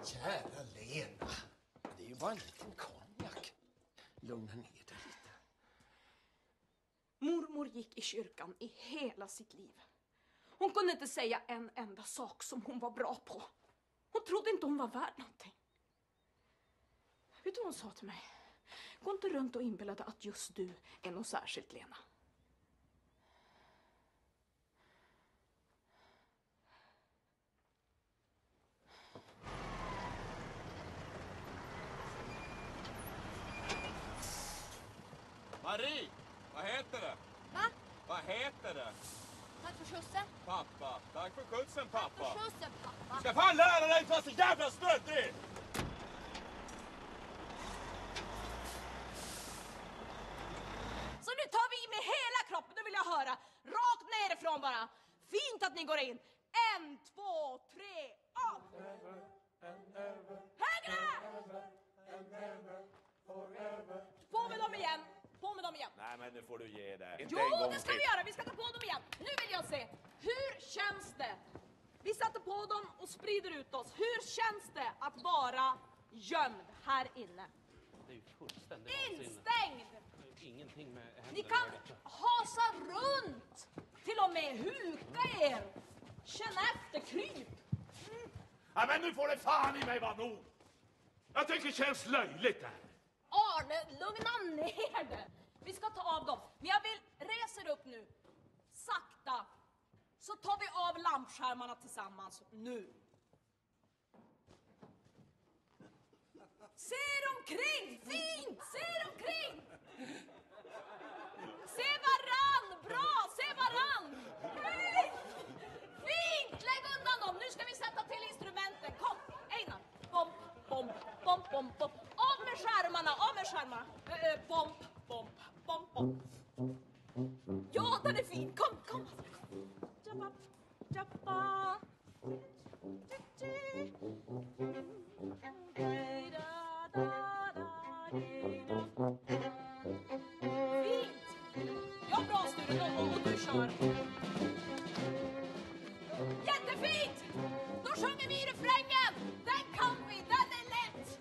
Kära Lena. Det är ju bara en liten konjak. Lugna ner dig lite. Mormor gick i kyrkan i hela sitt liv. Hon kunde inte säga en enda sak som hon var bra på. Hon trodde inte hon var värd någonting. Vet du vad hon sa till mig? Gå inte runt och inbilla dig att just du är något särskilt, Lena. Marie! Vad heter det? Va? Vad heter det? Tack skjutsen. Pappa. Tack för skjutsen pappa. För skjutsen, pappa. Ska fan lära dig inte vara så jävla stöddig! Så nu tar vi i med hela kroppen, det vill jag höra. Rakt nerifrån bara. Fint att ni går in. En, två, tre, av! Högre! På med dem igen. Dem igen. Nej men nu får du ge dig. Inte Jo, en gång det ska vi till. göra. Vi ska ta på dem igen. Nu vill jag se. Hur känns det? Vi sätter på dem och sprider ut oss. Hur känns det att vara gömd här inne? Det är ju fullständigt. Instängd! Ingenting med händerna Ni kan hasa runt, till och med huka er. Känn efter, kryp. Ja, men nu får det fan i mig vara nog! Jag tycker det känns löjligt det här. Arne, lugna ner dig. Vi ska ta av dem. Men jag vill, reser upp nu. Sakta. Så tar vi av lampskärmarna tillsammans nu. Se er omkring! Fint! Se er omkring! Se varann! Bra! Se varann! Hej! Fint! Lägg undan dem! Nu ska vi sätta till instrumenten. Kom, Einar! Bomp, bomp, bomp, bomp, bomp. Av med skärmarna! Av med skärmarna! Eh, bomp, bomp bom, bom. Ja, den är fin! Kom, kom! Jappa, jappa. Fint! Ja, bra Sture. Och, och du kör. Jättefint! Då sjunger vi refrängen. Den kan vi, den är lätt.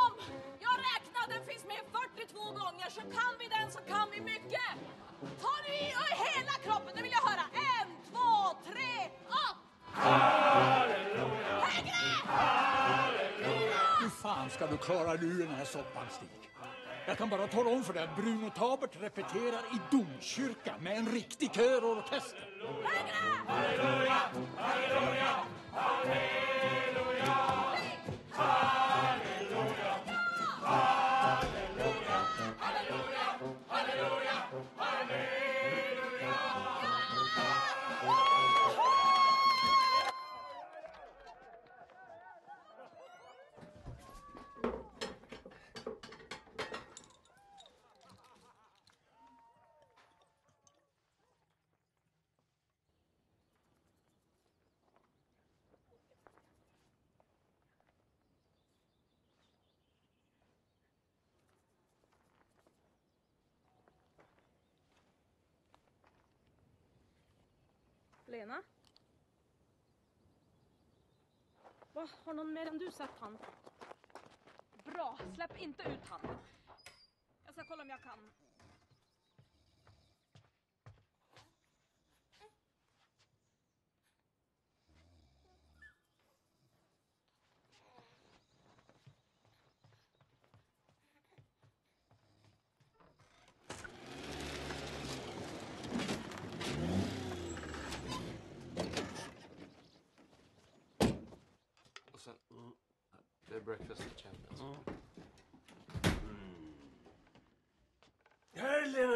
Kom, jag räknar, den finns med 42 gånger. Så kan vi den så kan vi mycket. Ta nu i och hela kroppen, det vill jag höra. En, två, tre, upp! Högre! Hur fan ska du klara dig ur den här soppan, Stig? Jag kan bara tala om för dig att Bruno Tabert repeterar i domkyrkan med en riktig kör och orkester. Lena? Va, har någon mer än du sett han? Bra, släpp inte ut han. Jag ska kolla om jag kan. Och sen... Det är breakfast with champions.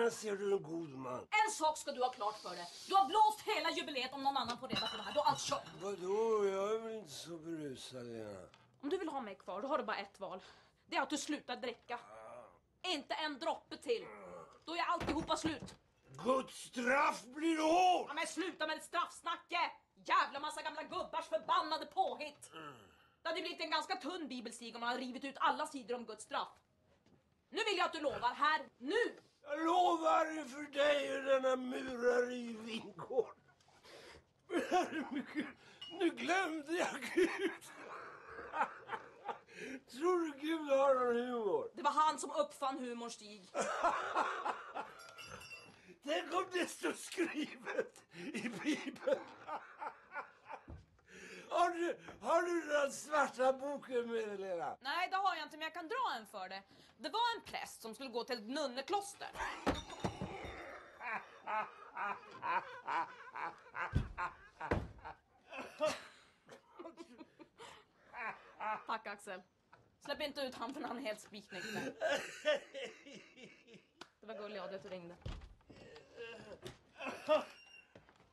Här ser du en god man. En sak ska du ha klart för dig. Du har blåst hela jubileet om någon annan får reda på det här. Du har allt kört. Vadå? Jag är väl inte så berusad Lena. Om du vill ha mig kvar, då har du bara ett val. Det är att du slutar dricka. Inte en droppe till. Då är alltihopa slut. Guds straff blir hårt! Ja, men sluta med straffsnacket! Jävla massa gamla gubbars förbannade påhitt! Det hade blivit en ganska tunn bibelstig om man hade rivit ut alla sidor om Guds straff. Nu vill jag att du lovar här, nu! Jag lovar inför dig och denna murare i vingård. Men herregud, nu glömde jag Gud. Tror du Gud har någon humor? Det var han som uppfann humorn, Stig. Tänk om det står skrivet i Bibeln. Har du, har du den svarta boken med dig, Lena? Nej, det har jag inte, men jag kan dra en för det. Det var en präst som skulle gå till ett nunnekloster. Tack Axel. Släpp inte ut han för han är helt spiknykter. Det var gulligt av dig att du ringde.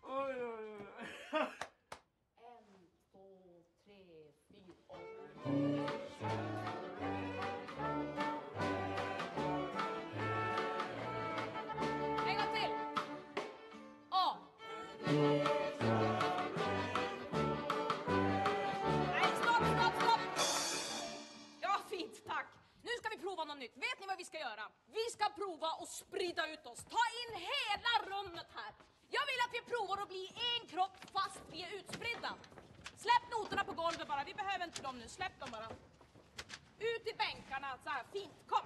Oj, oj, oj. Hela rummet här. Jag vill att vi provar att bli en kropp fast vi är utspridda. Släpp noterna på golvet bara. Vi behöver inte dem nu. Släpp dem bara. Ut i bänkarna. Så här, fint. Kom.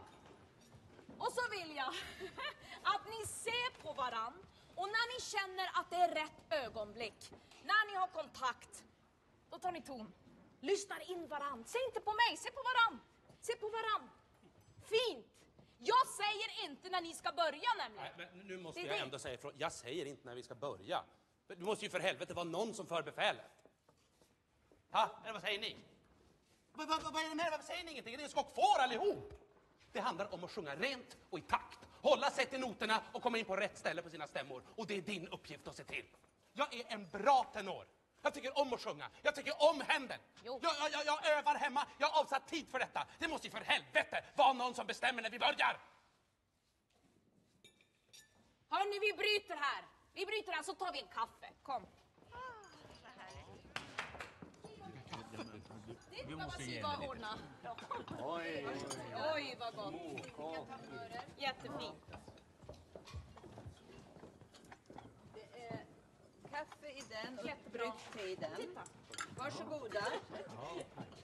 Och så vill jag att ni ser på varann och när ni känner att det är rätt ögonblick, när ni har kontakt, då tar ni ton. Lyssnar in varann. Se inte på mig, se på varann. Se på varann. Fint. Jag säger inte när ni ska börja nämligen. Nej, men nu måste jag det. ändå säga ifrån. Jag säger inte när vi ska börja. Det måste ju för helvete vara någon som för befälet. Ha? Eller vad säger ni? Vad, vad, vad är det med? Varför säger ni ingenting? Ni är skockfår allihop! Det handlar om att sjunga rent och i takt. Hålla sig till noterna och komma in på rätt ställe på sina stämmor. Och det är din uppgift att se till. Jag är en bra tenor. Jag tycker om att sjunga. Jag tycker om händen. Jag, jag, jag övar hemma. Jag har avsatt tid för detta. Det måste ju för helvete vara någon som bestämmer när vi börjar. Hörni, vi bryter här. Vi bryter här så tar vi en kaffe. Kom. Titta vad Siva har ordnat. Oj, Oj, vad gott. Jättefint. Det är kaffe i den och bryggt te i den. Varsågoda. Vad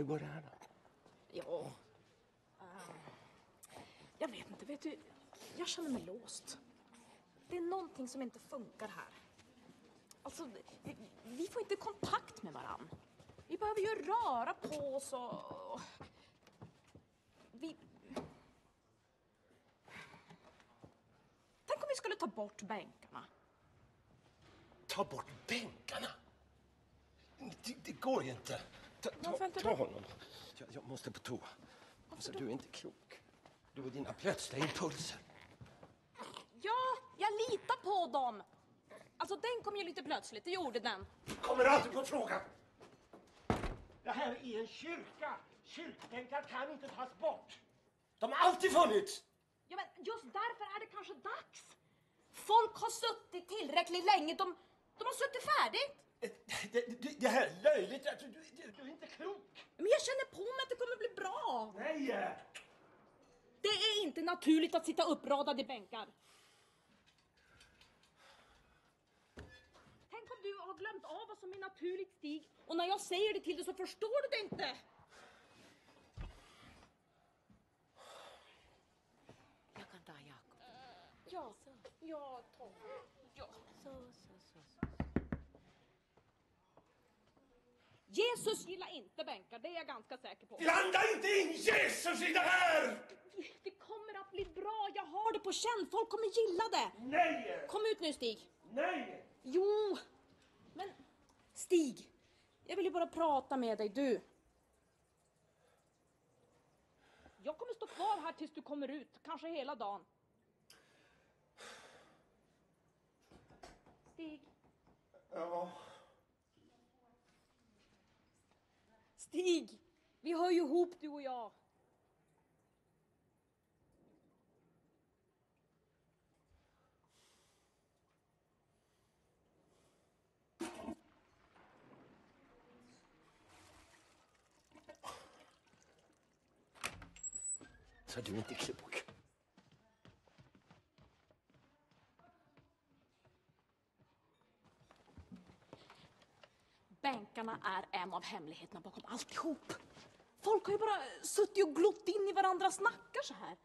Hur går det här då? Ja. eh, jag vet inte, vet du. Jag känner mig låst. Det är någonting som inte funkar här. Alltså, vi, vi får inte kontakt med varann. Vi behöver ju röra på oss och... Vi... Tänk om vi skulle ta bort bänkarna. Ta bort bänkarna! Det, det går ju inte. Ta, ta, ta honom. Jag, jag måste på toa. Alltså, du är inte klok. Du och dina plötsliga impulser. Ja, jag litar på dem! Alltså den kom ju lite plötsligt, det gjorde den. Kommer aldrig på frågan. Det här är en kyrka. Kyrkbänkar kan inte tas bort. De har alltid funnits. Ja, men just därför är det kanske dags. Folk har suttit tillräckligt länge, de, de har suttit färdigt. Det, det, det här är löjligt. Du, du, du, är inte klok. Men jag känner på mig att det kommer bli bra. Nej! Det är inte naturligt att sitta uppradad i bänkar. Tänk om du har glömt av vad som är naturligt Stig och när jag säger det till dig så förstår du det inte. Jag kan ta Jakob. Ja, ja Tom. Ja. Så. Jesus gillar inte bänkar, det är jag ganska säker på. Blanda inte in Jesus i det här! Det kommer att bli bra, jag har det på känn. Folk kommer gilla det. Nej! Kom ut nu Stig. Nej! Jo, men Stig, jag vill ju bara prata med dig, du. Jag kommer stå kvar här tills du kommer ut, kanske hela dagen. Stig, Ja. Stig, vi hör ju ihop du och jag. Så du inte klok. Bänkarna är en av hemligheterna bakom alltihop. Folk har ju bara suttit och glott in i varandras nackar så här.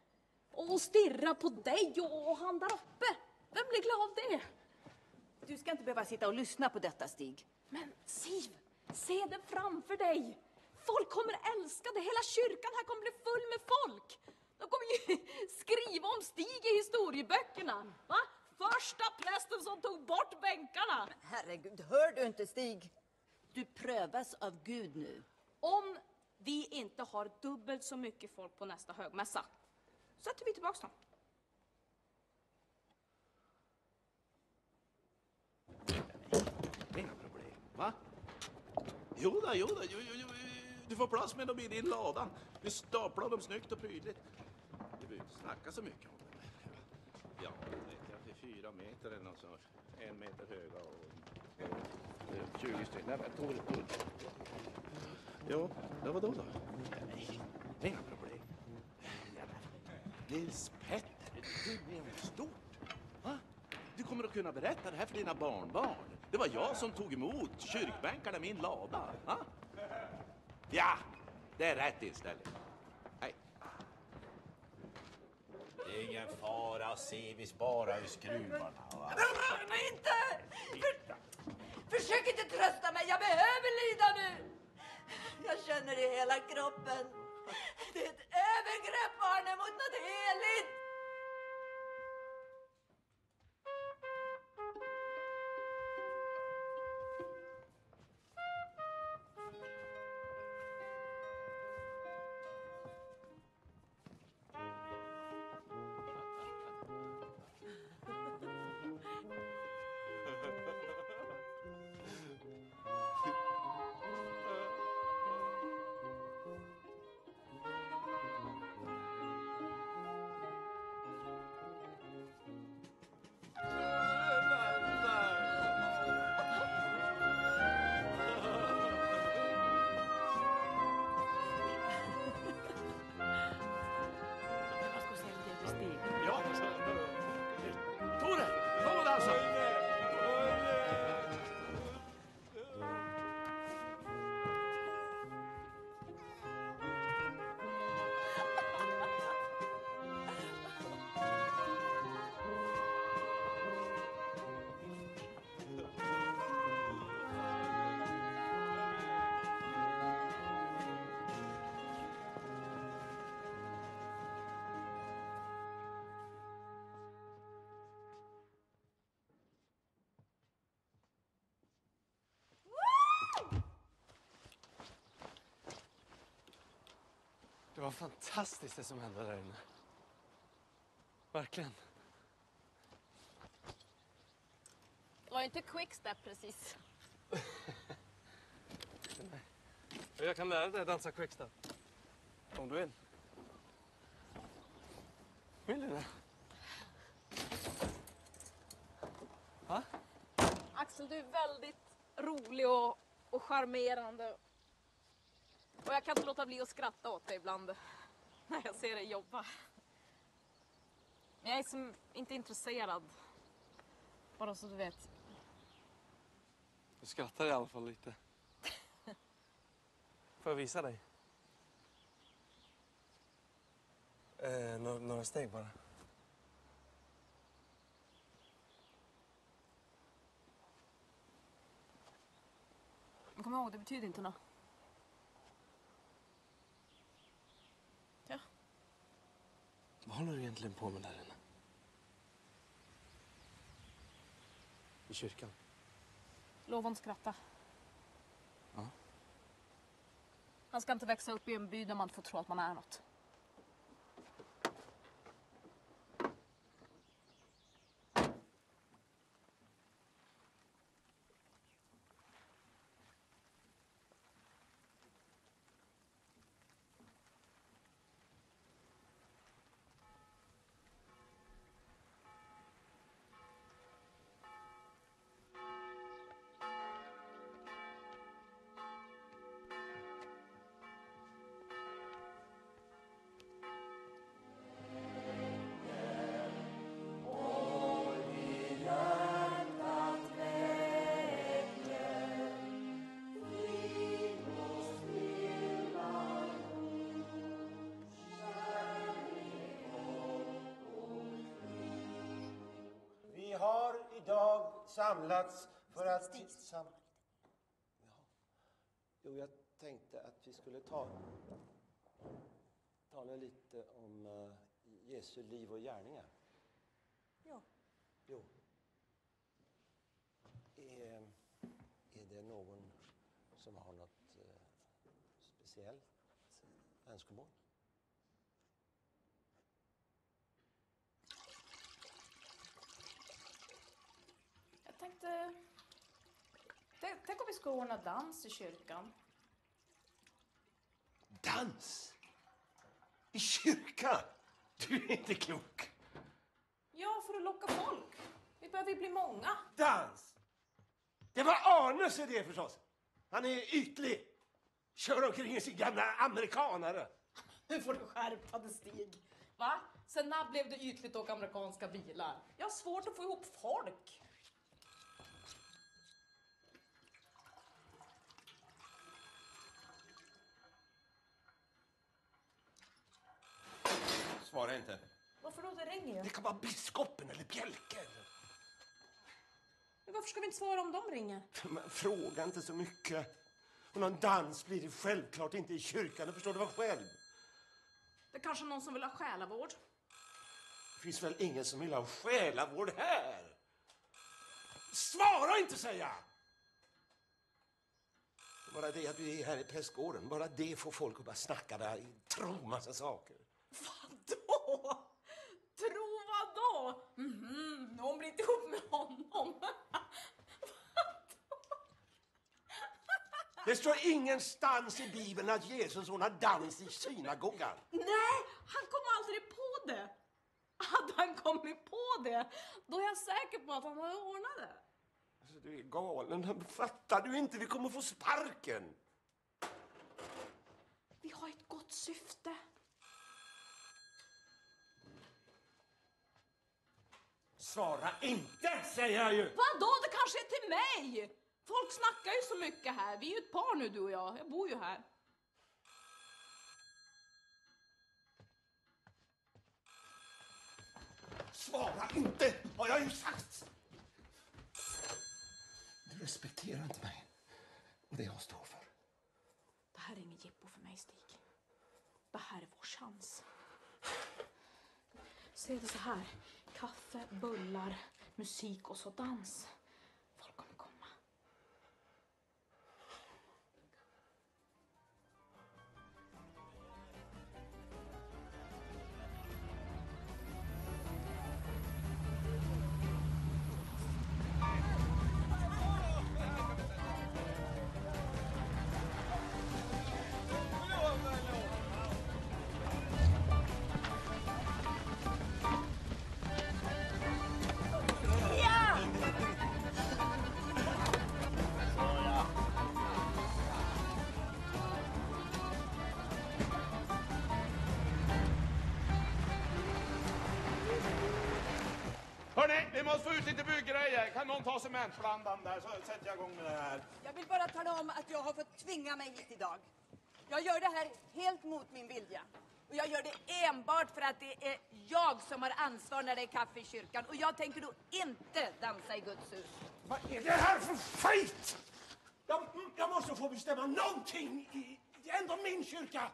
Och stirrat på dig och, och han där uppe. Vem blir glad av det? Du ska inte behöva sitta och lyssna på detta, Stig. Men Siv, se det framför dig. Folk kommer älska det. Hela kyrkan här kommer bli full med folk. De kommer ju skriva om Stig i historieböckerna. Va? Första prästen som tog bort bänkarna. Herregud, hör du inte, Stig? Du prövas av Gud nu. Om vi inte har dubbelt så mycket folk på nästa högmässa sätter vi tillbaks dem. Inga problem. Va? Jo då, jo då. Jo, jo, jo. Du får plats med dem i din lada. Du staplar dem snyggt och prydligt. Du behöver inte snacka så mycket om det. Ja, det är fyra meter eller något sånt. En meter höga och 20 stycken. Nej, men Tore, Tore. Jo, ja, vadå då? Nej, inga problem. Nils Petter, du är stort. Va? Du kommer att kunna berätta det här för dina barnbarn. Det var jag som tog emot kyrkbänkarna i min lada. Va? Ja, det är rätt inställning. Hej. Det är ingen fara, se vi sparar ju skruvarna. Va? Rör mig inte! Försök inte trösta mig, jag behöver lida nu! Jag känner det i hela kroppen. Det är ett övergrepp, Arne, mot något heligt! Var fantastiskt det som hände där inne. Verkligen. Det var inte quickstep precis. Jag kan lära dig att dansa quickstep. Om du vill. Vill du det? Va? Axel, du är väldigt rolig och, och charmerande. Jag kan inte låta bli att skratta åt dig ibland när jag ser dig jobba. Men jag är som inte intresserad. Bara så du vet. Du skrattar i alla fall lite. Får jag visa dig? Eh, några, några steg bara. Men kom ihåg, det betyder inte något. Ja. Vad håller du egentligen på med där inne? I kyrkan? Lova att skratta. Ja. Han ska inte växa upp i en by där man får tro att man är något. Samlats för att... Sam... Ja. Jo, jag tänkte att vi skulle ta... tala lite om uh, Jesu liv och gärningar. Ja. Jo. Är, är det någon som har något uh, speciellt Tänkte... Tänk, tänk om vi ska ordna dans i kyrkan. Dans? I kyrkan? Du är inte klok. Ja, för att locka folk. Vi behöver ju bli många. Dans? Det var Arnes idé förstås. Han är ytlig. Kör omkring i sin gamla amerikanare. Nu får du skärpa dig, Stig. Va? Sen när blev det ytligt och amerikanska bilar? Jag har svårt att få ihop folk. Svara inte. Varför då? Det ringer ju. Det kan vara biskopen eller eller- Men varför ska vi inte svara om de ringer? Men fråga inte så mycket. Och någon dans blir det självklart inte i kyrkan, det förstår du väl själv? Det är kanske någon som vill ha själavård. Det finns väl ingen som vill ha själavård här? Svara inte, säger jag! Bara det att vi är här i prästgården, bara det får folk att börja snacka där, tro massa saker. Vadå? Tro vadå? Mhm, hon blir inte ihop med honom. Det står ingenstans i Bibeln att Jesus ordnar dans i synagogan. Nej, han kom aldrig på det. Hade han kommit på det, då är jag säker på att han hade ordnat det. Alltså, du är galen. Fattar du inte? Vi kommer få sparken. Vi har ett gott syfte. Svara inte, säger jag ju! Vadå? Det kanske är till mig? Folk snackar ju så mycket här. Vi är ju ett par nu, du och jag. Jag bor ju här. Svara inte, har jag ju sagt! Du respekterar inte mig och det jag står för. Det här är ingen jippo för mig, Stig. Det här är vår chans. Se det så här. Kaffe, bullar, musik och så dans. Måste få ut lite bygggrejer. Kan någon ta cementblandaren där så sätter jag igång med det här. Jag vill bara tala om att jag har fått tvinga mig hit idag. Jag gör det här helt mot min vilja. Och jag gör det enbart för att det är jag som har ansvar när det är kaffe i kyrkan. Och jag tänker då inte dansa i Guds hus. Vad är det här för skit? Jag, jag måste få bestämma någonting i... Det är ändå min kyrka.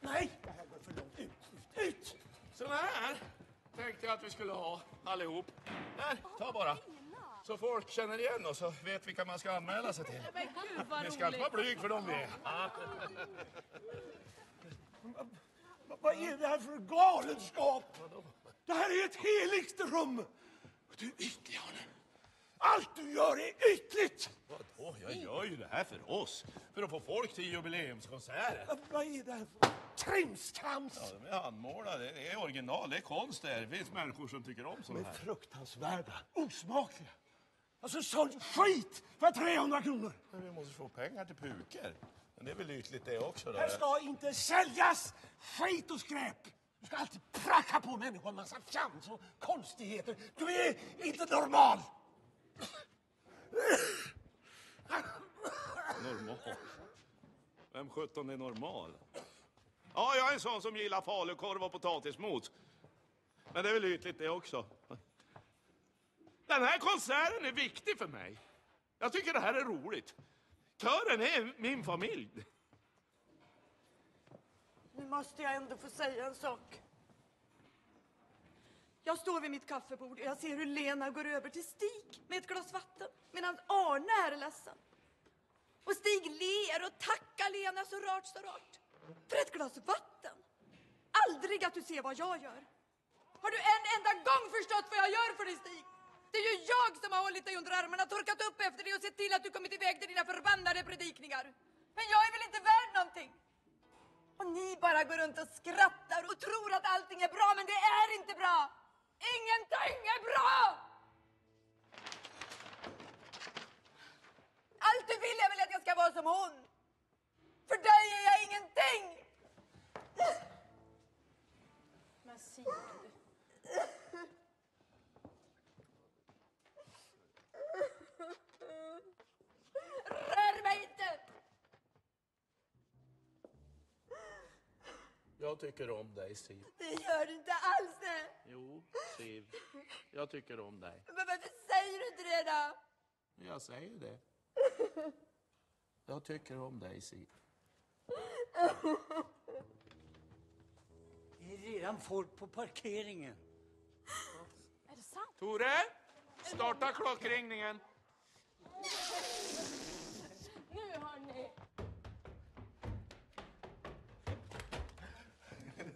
Nej, det här går för långt. Ut, ut, ut! Såna här tänkte jag att vi skulle ha allihop. Där, ta bara. Så folk känner igen oss och vet vilka man ska anmäla sig till. Men gud vad Ni ska inte vara blyg för de vi är. Vad- är det här för galenskap? Det här är ett heligt rum. Du är ytlig, Arne. Allt du gör är ytligt. Vadå? Jag gör ju det här för oss. För att få folk till jubileumskonserten. Vad- är det här för trimskrams? Ja, de är handmålade. Det är original. Det är konst det här. Det finns människor som tycker om sånt här. fruktansvärda, osmakliga. Alltså sån skit för 300 kronor. Men vi måste få pengar till puker. Men det är väl ytligt det också då? Här ska inte säljas skit och skräp. Du ska alltid pracka på människor en massa fjams och konstigheter. Du är inte normal. Normal? Vem sjutton är normal? Ja, jag är en sån som gillar falukorv och potatismos. Men det är väl ytligt det också. Den här konserten är viktig för mig. Jag tycker det här är roligt. Kören är min familj. Nu måste jag ändå få säga en sak. Jag står vid mitt kaffebord och jag ser hur Lena går över till Stig med ett glas vatten medan Arne är ledsen. Och Stig ler och tackar Lena så rart, så rart. För ett glas vatten. Aldrig att du ser vad jag gör. Har du en enda gång förstått vad jag gör för dig Stig? Det är ju jag som har hållit dig under armarna, torkat upp efter dig och sett till att du kommit iväg till dina förbannade predikningar. Men jag är väl inte värd någonting? Och ni bara går runt och skrattar och tror att allting är bra, men det är inte bra! Ingenting är bra! Allt du vill är väl att jag ska vara som hon? För dig är jag ingenting! Men Sigrid. Rör mig inte! Jag tycker om dig, Siv. Det gör du inte alls det! Jo, Siv. Jag tycker om dig. Men varför säger du inte det då? Jag säger det. Jag tycker om dig, Siv. Det är redan folk på parkeringen. Är det sant? Tore, starta klockringningen.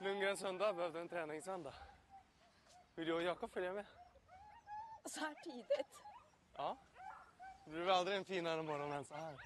Lundgrens hundar behövde en träningsanda. Vill du och Jakob följa med? Så här tidigt? Ja. Det blir aldrig en finare morgon än så här.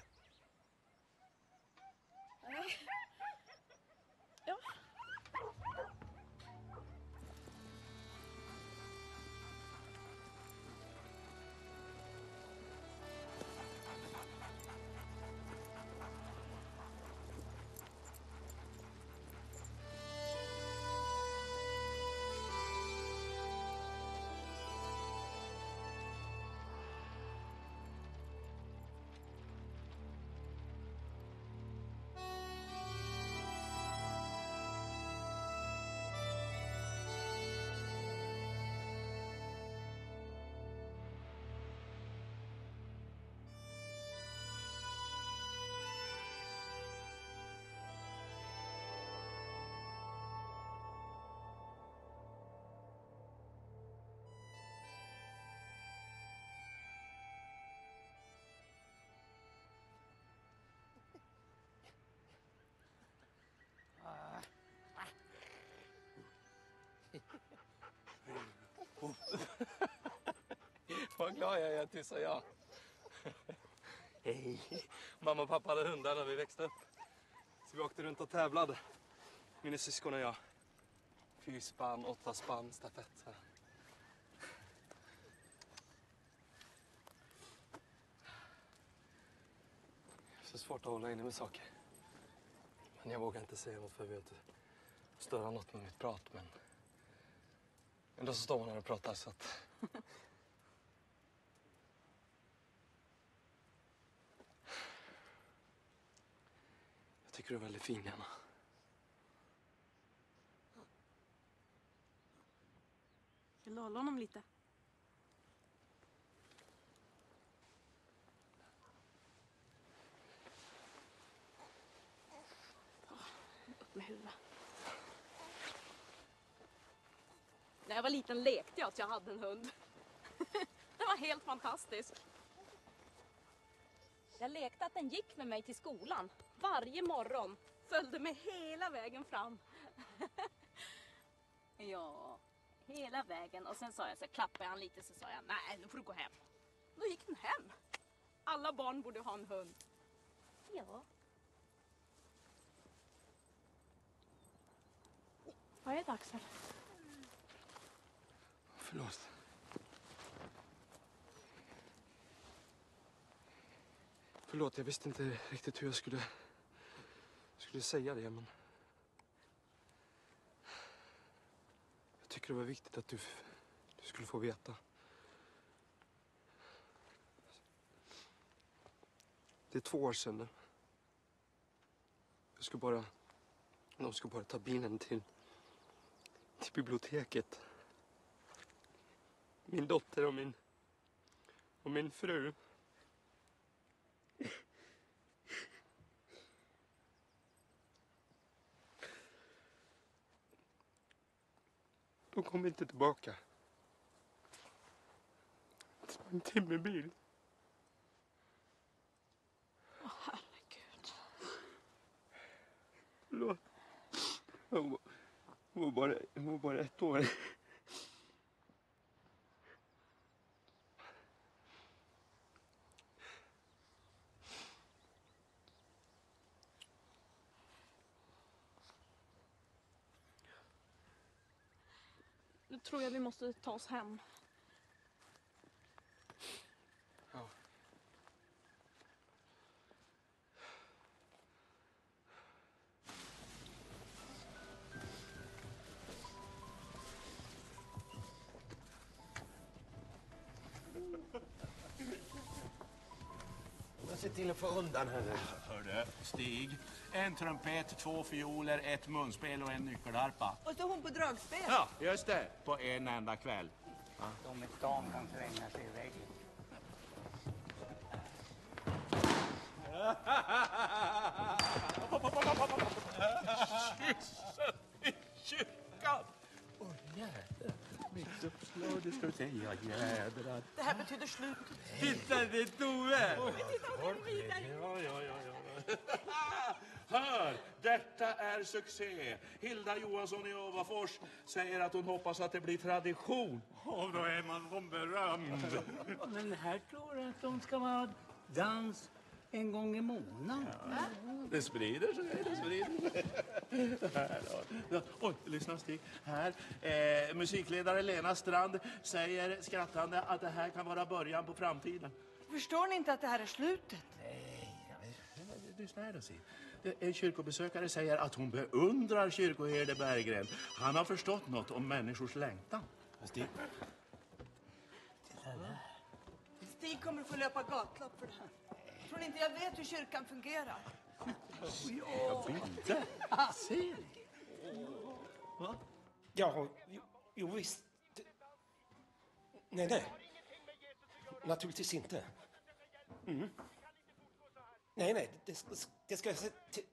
Vad glad jag är att du sa ja. Hej. Mamma och pappa hade hundar när vi växte upp. Så vi åkte runt och tävlade. Mina syskon och jag. Fyrspann, åtta spann, stafett. Så svårt att hålla inne med saker. Men jag vågar inte säga något för jag vill inte störa något med mitt prat. Men ändå så står man här och pratar så att... Jag tycker du är väldigt fin, Lena. Vill du hålla honom lite? Upp med huvudet. När jag var liten lekte jag att jag hade en hund. Den var helt fantastisk. Jag lekte att den gick med mig till skolan varje morgon. Följde mig hela vägen fram. Ja, hela vägen. Och sen sa jag så klappade jag han lite så sa jag nej nu får du gå hem. Då gick den hem. Alla barn borde ha en hund. Ja. Vad är det Axel? Förlåt. Förlåt, jag visste inte riktigt hur jag skulle, skulle säga det, men... Jag tycker det var viktigt att du, du skulle få veta. Det är två år sedan nu. Jag ska bara... De ska bara ta bilen till, till biblioteket. Min dotter och min... och min fru. De kom inte tillbaka. Det var en timmerbil. Åh herregud. Förlåt. Hon var, hon var, bara, hon var bara ett år. Tror jag vi måste ta oss hem. Till att få undan henne. Hörru, Stig. En trumpet, två fioler, ett munspel och en nyckelharpa. Och så hon på dragspel. Ja, just det. På en enda kväll. De i stan kan tränga sig i väggen. Kyssen i kyrkan! Åh jädrar. Mitt uppslag, det ska du säga. Jädrar. Det här betyder slut. Titta, det är Tove! Titta, hon är vidare. Ja, ja, ja, ja. Hör, detta är succé. Hilda Johansson i Ovafors säger att hon hoppas att det blir tradition. Och då är man som berömd. Men här tror jag att de ska vara dans en gång i månaden. Det sprider sig, det sprider sig. Här då. Oj, lyssna Stig. Här, eh, musikledare Lena Strand säger skrattande att det här kan vara början på framtiden. Förstår ni inte att det här är slutet? Lyssna här då, Siv. Det- En kyrkobesökare säger att hon beundrar kyrkoherde Berggren. Han har förstått något om människors längtan. Stig, Stig kommer få löpa gatlopp för det här. Tror ni inte jag vet hur kyrkan fungerar? jag inte. Ser ni? Va? Ja, jo, jo visst. Nej, nej. Naturligtvis inte. Mm. Nej, nej, det, det, det ska jag se till...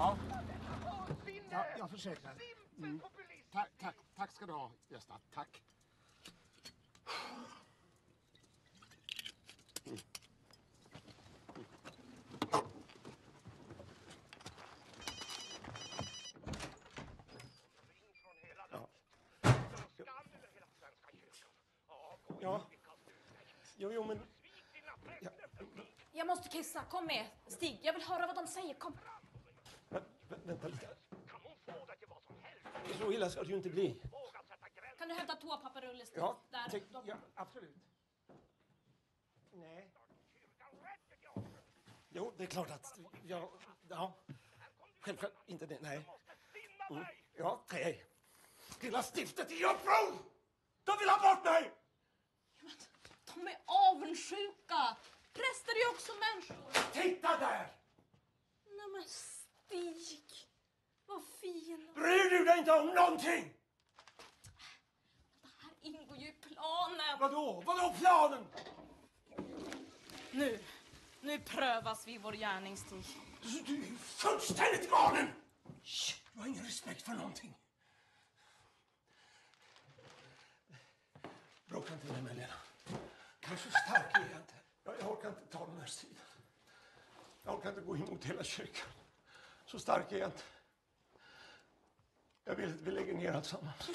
Ja. ja jag försäkrar. Mm. Tack, tack, tack ska du ha, Gösta. Tack. Ja. Jo, jo, men... Ja, Jag måste kissa, kom med. Stig, jag vill höra vad de säger, kom. vä- vänta lite. Så illa ska det ju inte bli. Kan du hämta toapapperrulle, Stig? Ja, Där. ja, absolut. Nej. Jo, det är klart att... Ja, ja. Självklart inte det. Nej. Mm. Ja, nej. Hela stiftet är uppror! De vill ha bort mig! De är avundsjuka. Präster är ju också människor. Titta där! Nej men Stig, vad fin. Bryr du dig inte om någonting? Det här ingår ju i planen. Vadå? Vadå planen? Nu, nu prövas vi vår gärning, Stig. Du är fullständigt galen! Shh, du har ingen respekt för någonting. Bråka inte med mig, Lena. Kanske stark är jag inte. Jag, jag orkar inte ta den här striden. Jag orkar inte gå emot hela kyrkan. Så stark är jag inte. Jag vill att vi lägger ner alltsammans.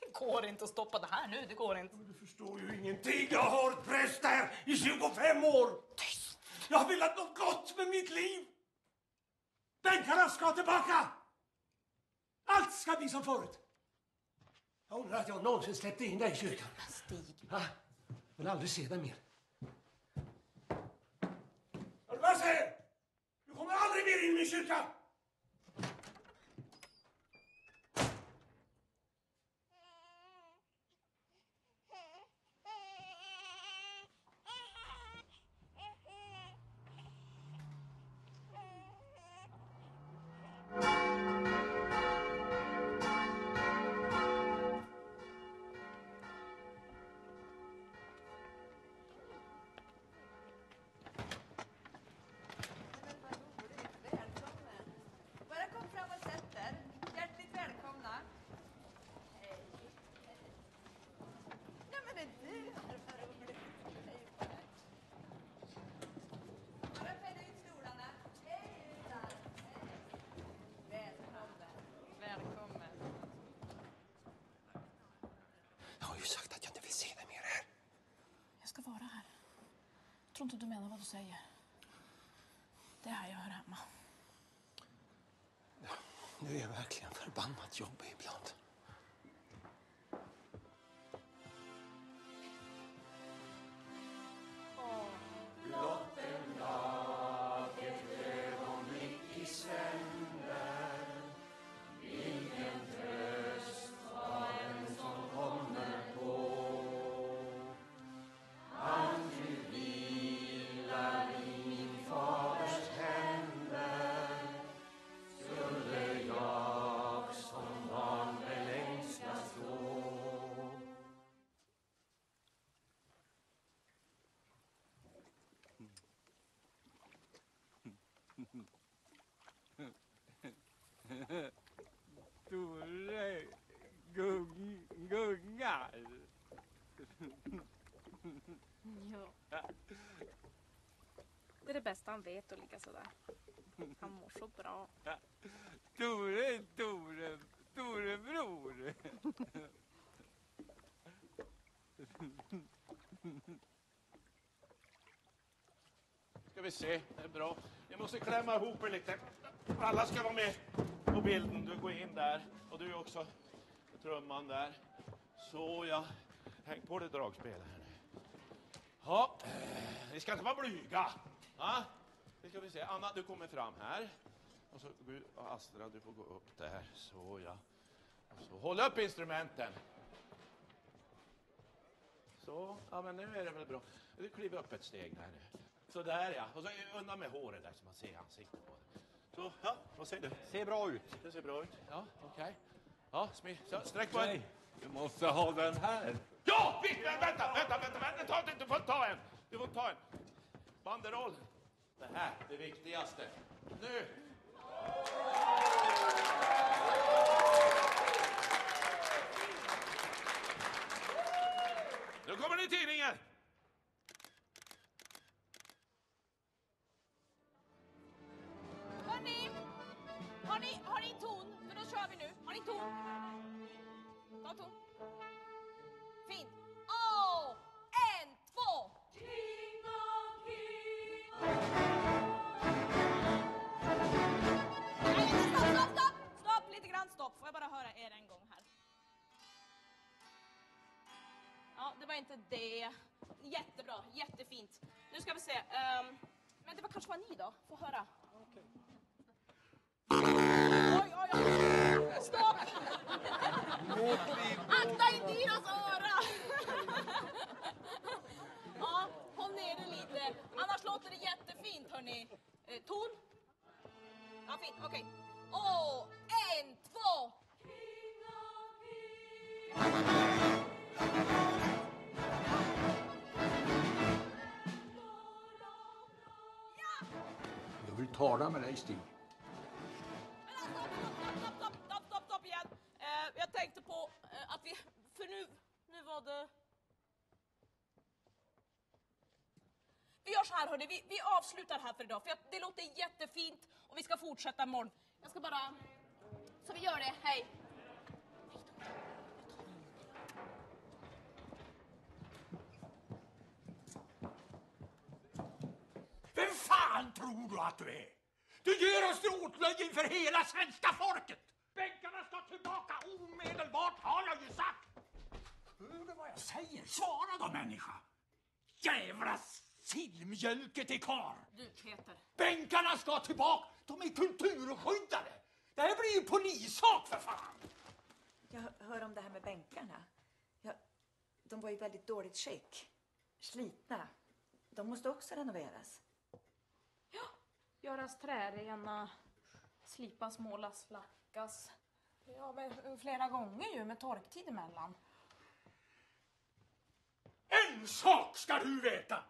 Det går inte att stoppa det här nu, det går inte. Du förstår ju ingenting. Jag har varit präst här i 25 år. Tyst! Jag har velat något gott med mitt liv. Bänkarna ska tillbaka! Allt ska bli som förut. Jag undrar att jag någonsin släppte in dig i kyrkan. Men Stig. Ha? Jag vill aldrig se dig mer. Hör du vad jag säger? Du kommer aldrig mer in i min kyrka! Bara kom fram och sätt er. Hjärtligt välkomna. Hej. Nej men är du här? Vad roligt. Hej på dig. Bara fälla ut stolarna. Hej Utan. Hej. Välkommen. Välkommen. Jag har ju vill se dig mer här. Jag ska vara här. Jag tror inte du menar vad du säger. Det är här jag hör hemma. Nu är jag verkligen förbannat jobbig ibland. Bästa han vet att ligga sådär. Han mår så bra. Tore, Tore, Torebror. Ska vi se, det är bra. Vi måste klämma ihop er lite. Alla ska vara med på bilden. Du går in där och du också. Trumman där. Så ja. Häng på dig dragspelet här nu. Ja, ni ska inte vara blyga. Ja, det ska vi se. Anna, du kommer fram här. Och så du, och Astra, du får gå upp där. Så ja. Och så håll upp instrumenten. Så, ja men nu är det väl bra. Du kliver upp ett steg där nu. Så där ja. Och så undan med håret där så man ser ansiktet på det. Så, ja, vad säger du? Ser bra ut. Det ser bra ut. Ja, okej. Ja, smi, så, sträck på en. Nej, du måste ha den här. Ja! Visst, vänta, vänta, vänta, vänta, ta, inte, du får ta en. Du får ta en. Banderollen. Det här, det viktigaste. Nu! Nu kommer det i tidningen. Jättefint. Nu ska vi se. ehm, men det var kanske var ni då? Få höra. Oj, oj, oj! Stopp! Akta Indiras öra! ja, håll ner det lite. Annars låter det jättefint, hörni. Eh, ton? Ja, fint. Okej. Och en, två! Jag vill tala med dig, Stig. Stopp, stopp, stopp, stopp, stopp igen. Eh, jag tänkte på eh, att vi... För nu, nu var det... Vi gör så här hörni, vi, vi avslutar här för idag för det låter jättefint och vi ska fortsätta imorgon. Jag ska bara... Så vi gör det, hej! Vem fan tror du att du är? Du ger oss rotlöj inför hela svenska folket! Bänkarna ska tillbaka omedelbart har jag ju sagt! Hör du vad jag säger? Svara då människa! Jävla sillmjölke till karl! Du Peter. Bänkarna ska tillbaka! De är kulturskyddade! Det här blir ju polissak för fan! Jag hör om det här med bänkarna. Ja, de var i väldigt dåligt skick. Slitna. De måste också renoveras. Göras trärena, slipas, målas, flackas. Ja, men flera gånger ju med torktid emellan. En sak ska du veta!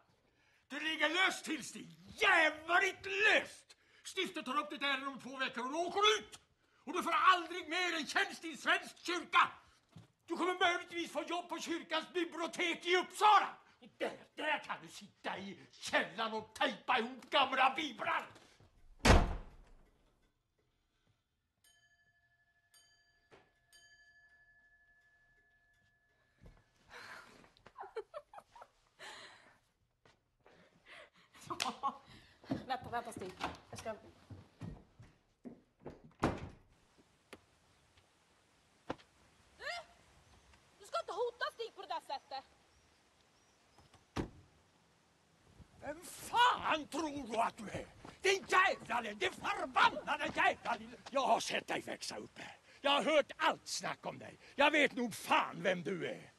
Det ligger löst till Stig. Jävligt löst! Stiftet tar upp ditt ärende om två veckor och då åker du ut! Och du får aldrig mer en tjänst i svensk kyrka! Du kommer möjligtvis få jobb på kyrkans bibliotek i Uppsala! Och där, där kan du sitta i källaren och tejpa ihop gamla biblar! Vänta, Stig. Jag ska... Du! Du ska inte hota Stig på det där sättet! Vem fan tror du att du är? Din jävla lille, din förbannade jävla lille... Jag har sett dig växa upp här. Jag har hört allt snack om dig. Jag vet nog fan vem du är.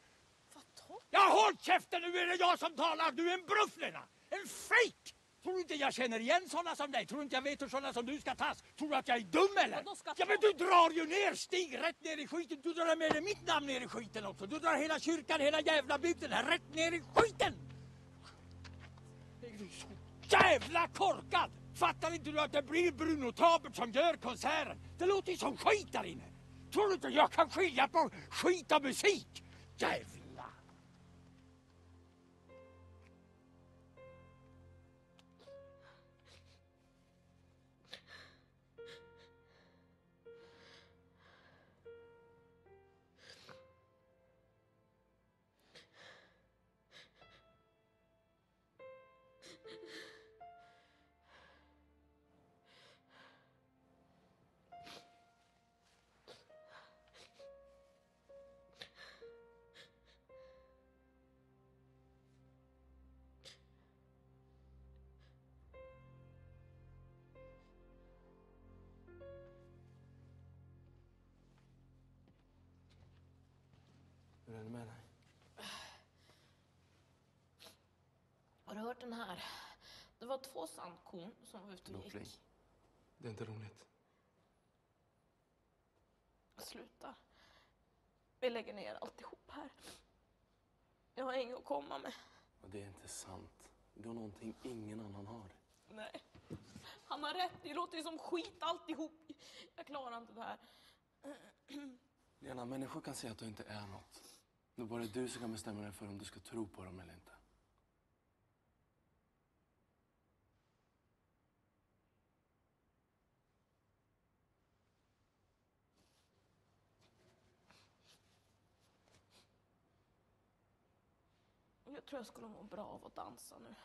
Vadå? Jag håll käften, nu är det jag som talar. Du är en Lena. En fejk! Tror du inte jag känner igen såna som dig? Tror du inte jag vet hur såna som du ska tas? Tror du att jag är dum eller? Vadå ska Ja men du drar ju ner Stig rätt ner i skiten. Du drar med dig mitt namn ner i skiten också. Du drar hela kyrkan, hela jävla bygden här rätt ner i skiten. Är du så jävla korkad? Fattar inte du att det blir Bruno Tabert som gör konserten? Det låter ju som skit där inne. Tror du inte jag kan skilja på skit och musik? Jävla... här? Det var två sandkorn som var ute och bli. gick. Det är inte roligt. Sluta. Vi lägger ner alltihop här. Jag har inget att komma med. Och det är inte sant. Du har någonting ingen annan har. Nej. Han har rätt, det låter ju som skit alltihop. Jag klarar inte det här. Lena, människor kan säga att du inte är något. Det är bara du som kan bestämma dig för om du ska tro på dem eller inte. Tror jag skulle må bra av att dansa nu.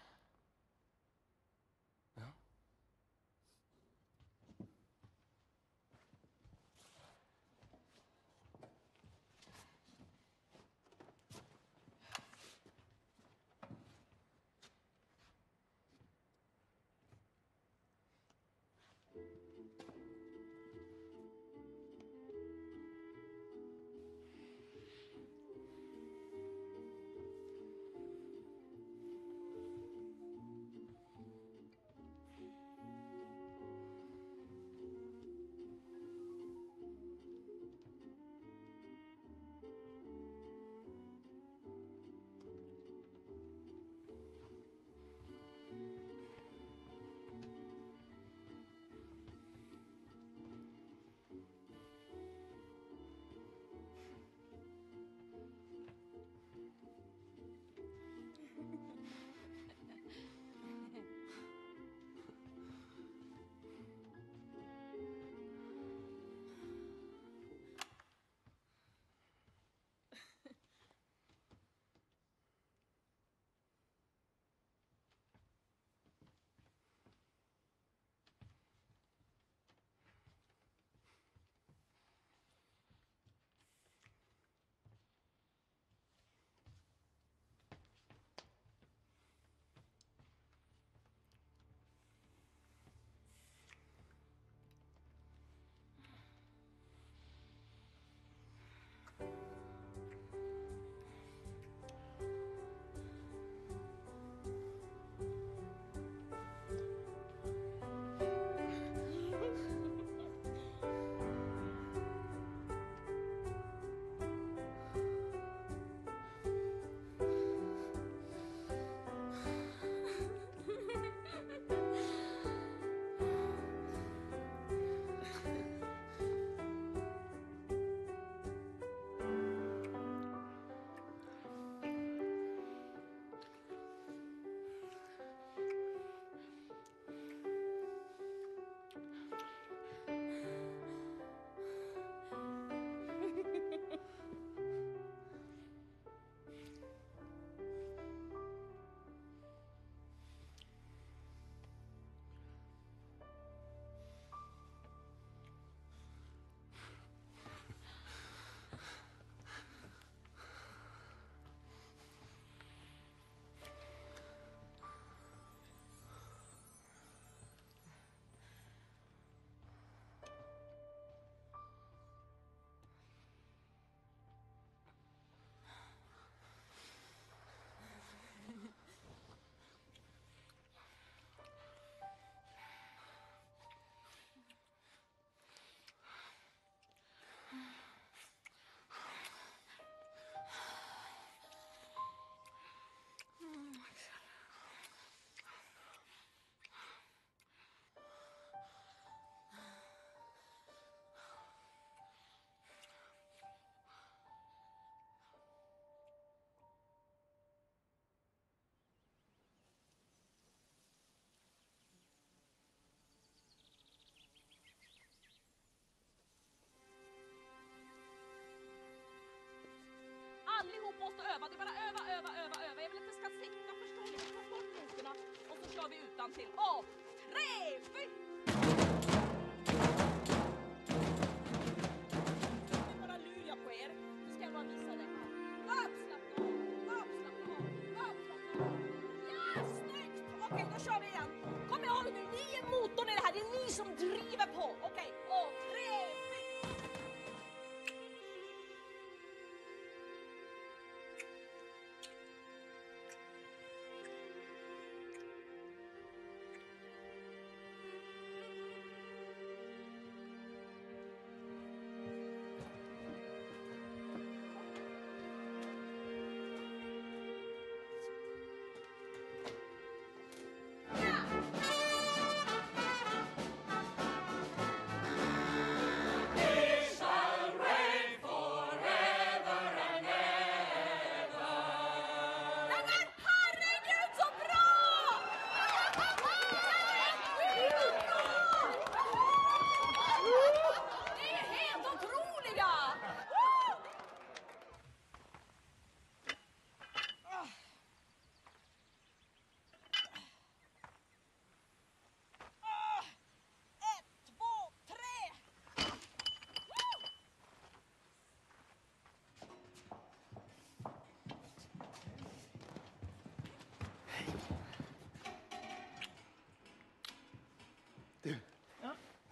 Måste öva, det är bara öva, öva, öva, öva. Jag vill att det ska sitta, förstår ni? Ta bort noterna och så kör vi utan till. Och tre, fyra!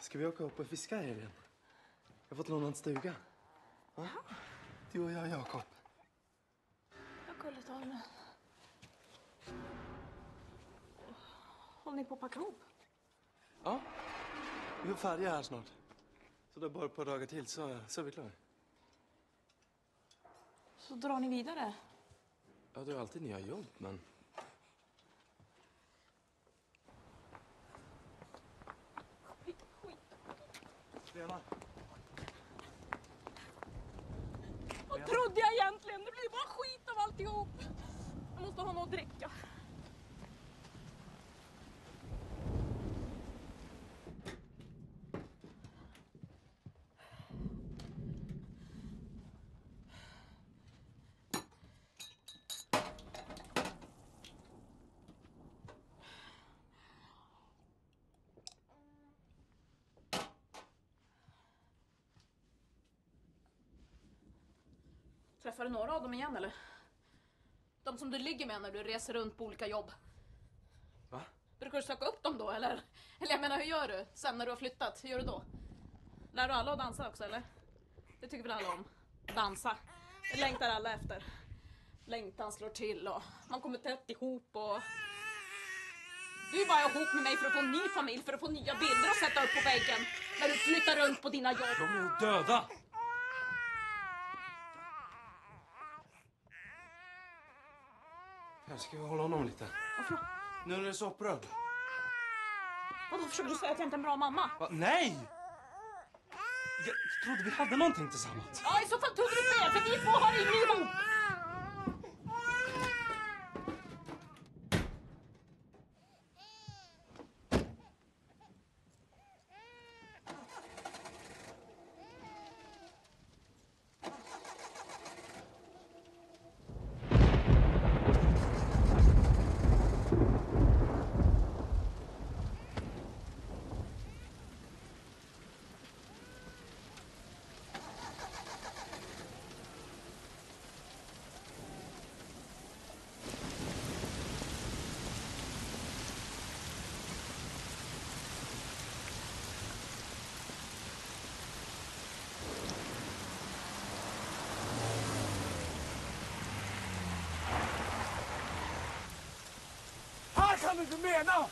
Ska vi åka upp och fiska i helgen? Jag har fått låna en stuga. Va? Du och jag Jakob. Vad gulligt av henne. Håller ni på att packa ihop? Ja, vi är färdiga här snart. Så det är bara ett par dagar till så, så är vi klara. Så drar ni vidare? Ja, du har alltid nya jobb, men... Lena. Vad trodde jag egentligen? Det blir bara skit av alltihop. Jag måste ha något att dricka. Träffar du några av dem igen eller? De som du ligger med när du reser runt på olika jobb. Va? Brukar du söka upp dem då eller? Eller jag menar hur gör du sen när du har flyttat? Hur gör du då? Lär du alla att dansa också eller? Det tycker väl alla om? Dansa. Det längtar alla efter. Längtan slår till och man kommer tätt ihop och... Du bara ihop med mig för att få en ny familj, för att få nya bilder att sätta upp på väggen. När du flyttar runt på dina jobb. De är döda! Här, ska vi hålla honom lite? Varför? Nu när du är så upprörd. Vadå, försöker du säga att jag inte är en bra mamma? Va? Nej! Jag trodde vi hade någonting tillsammans. Ja, i så fall tog du fel, för vi två har inget ihop! Här kan du inte mena!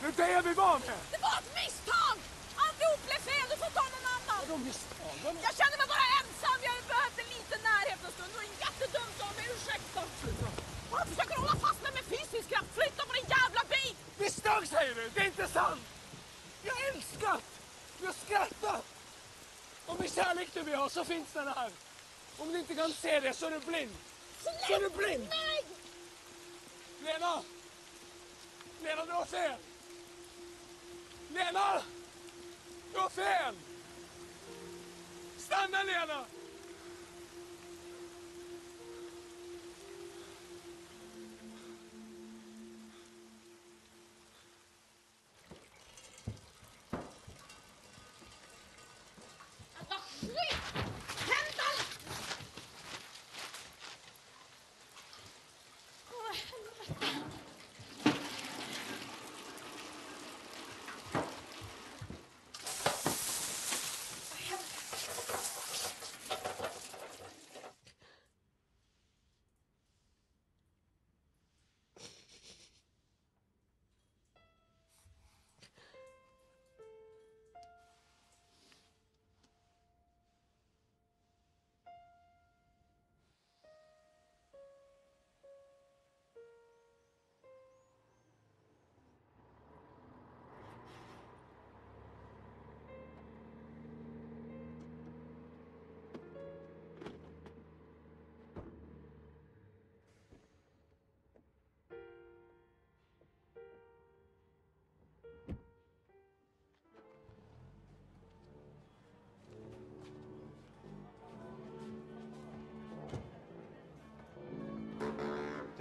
Det är det vi var med! Det var ett misstag! Alltihop blev fel, du får ta någon annan! Vadå misstag? Jag känner mig bara ensam, jag en liten närhet en stund. Det var jättedumt av mig, ursäkta! Bara försöker hålla fast mig med fysisk kraft, flytta på din jävla bil! Misstag säger du! Det är inte sant! Jag har älskat! Jag har skrattat! Och med kärlek du vill ha så finns den här. Om du inte kan se det så är du blind. Så är du blind! Nej! Lena! Lena, du har fel! Lena! Du har fel! Stanna, Lena!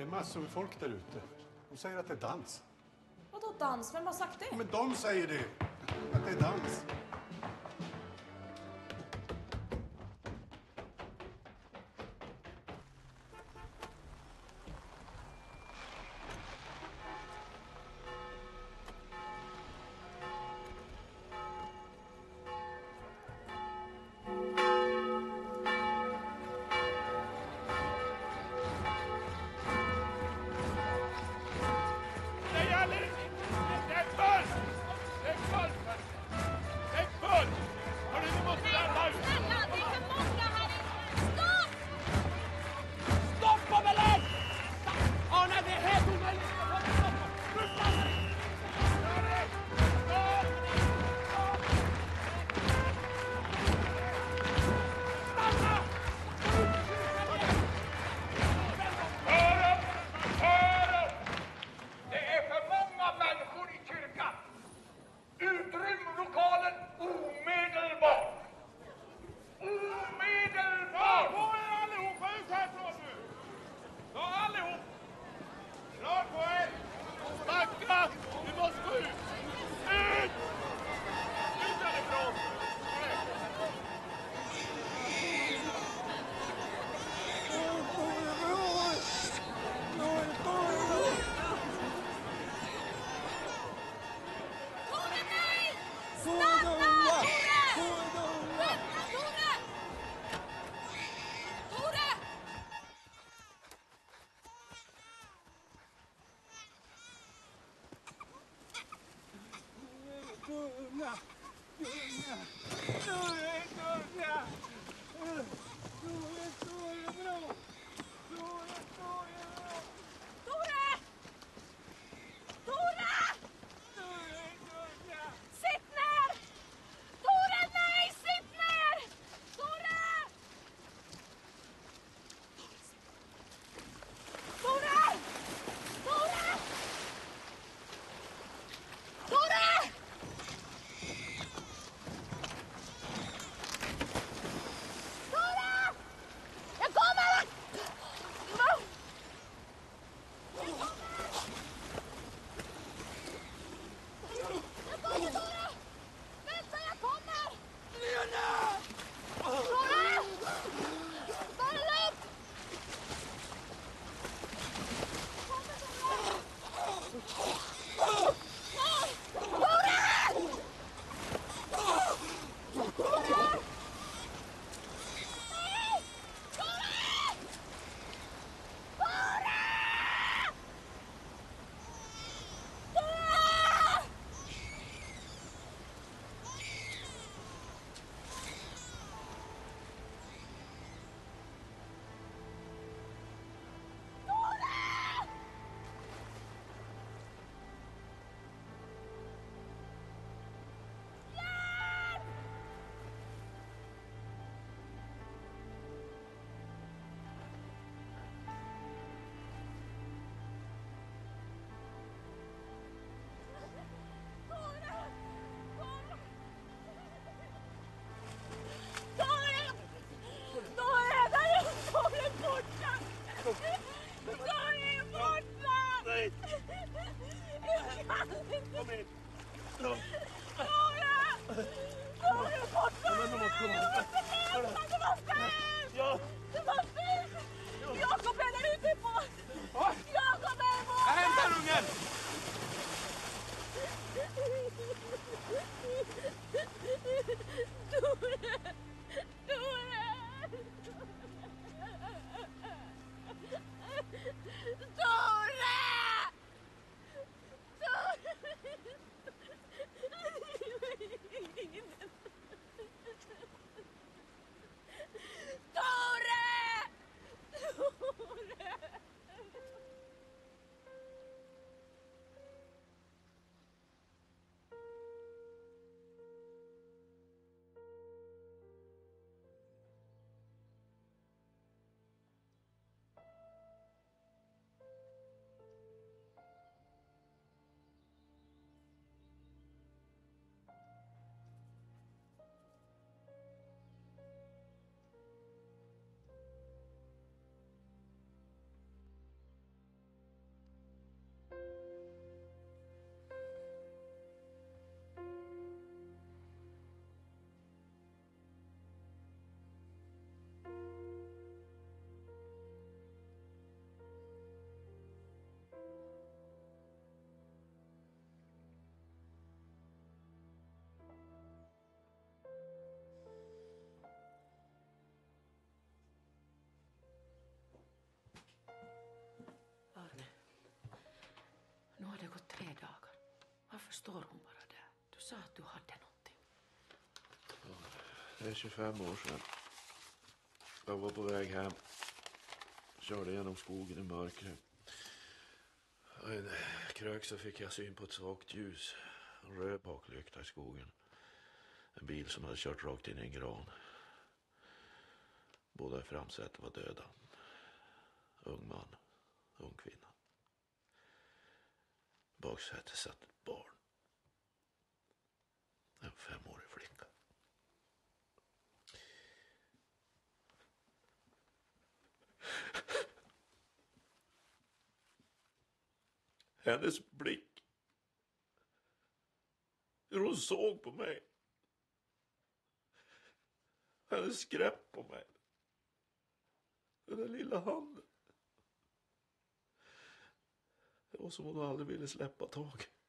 Det är massor med folk där ute. De säger att det är dans. Vadå dans? Vem har sagt det? Men de säger det! Att det är dans. Förstår står hon bara där? Du sa att du hade någonting. Det är 25 år sedan. Jag var på väg hem. Körde genom skogen i mörkret. I en krök så fick jag syn på ett svagt ljus. En röd baklykta i skogen. En bil som hade kört rakt in i en gran. Båda i framsätet var döda. Ung man, ung kvinna. I baksätet satt ett barn. En femårig flicka. Hennes blick. Hur hon såg på mig. Hennes grepp på mig. Den där lilla handen. Det var som hon aldrig ville släppa taget.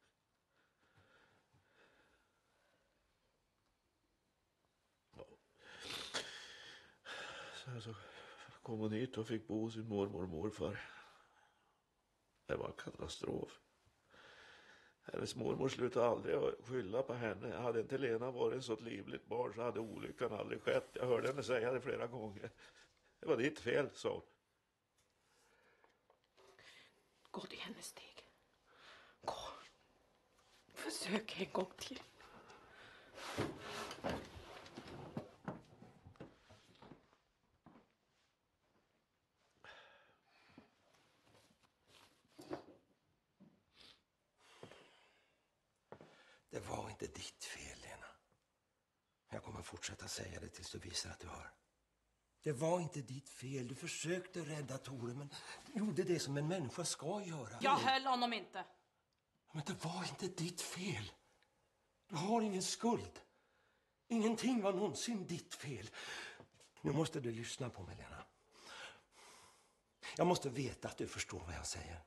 Så kom hon hit och fick bo hos sin mormor och morfar. Det var en katastrof. Hennes mormor slutade aldrig att skylla på henne. Hade inte Lena varit ett så livligt barn så hade olyckan aldrig skett. Jag hörde henne säga det flera gånger. Det var ditt fel, sa hon. Gå till hennes steg. Gå. Försök en gång till. Det var inte ditt fel, Lena. Jag kommer fortsätta säga det tills du visar att du hör. Det var inte ditt fel. Du försökte rädda Tore, men du gjorde det som en människa ska göra. Jag höll honom inte. Men det var inte ditt fel. Du har ingen skuld. Ingenting var någonsin ditt fel. Nu måste du lyssna på mig, Lena. Jag måste veta att du förstår vad jag säger.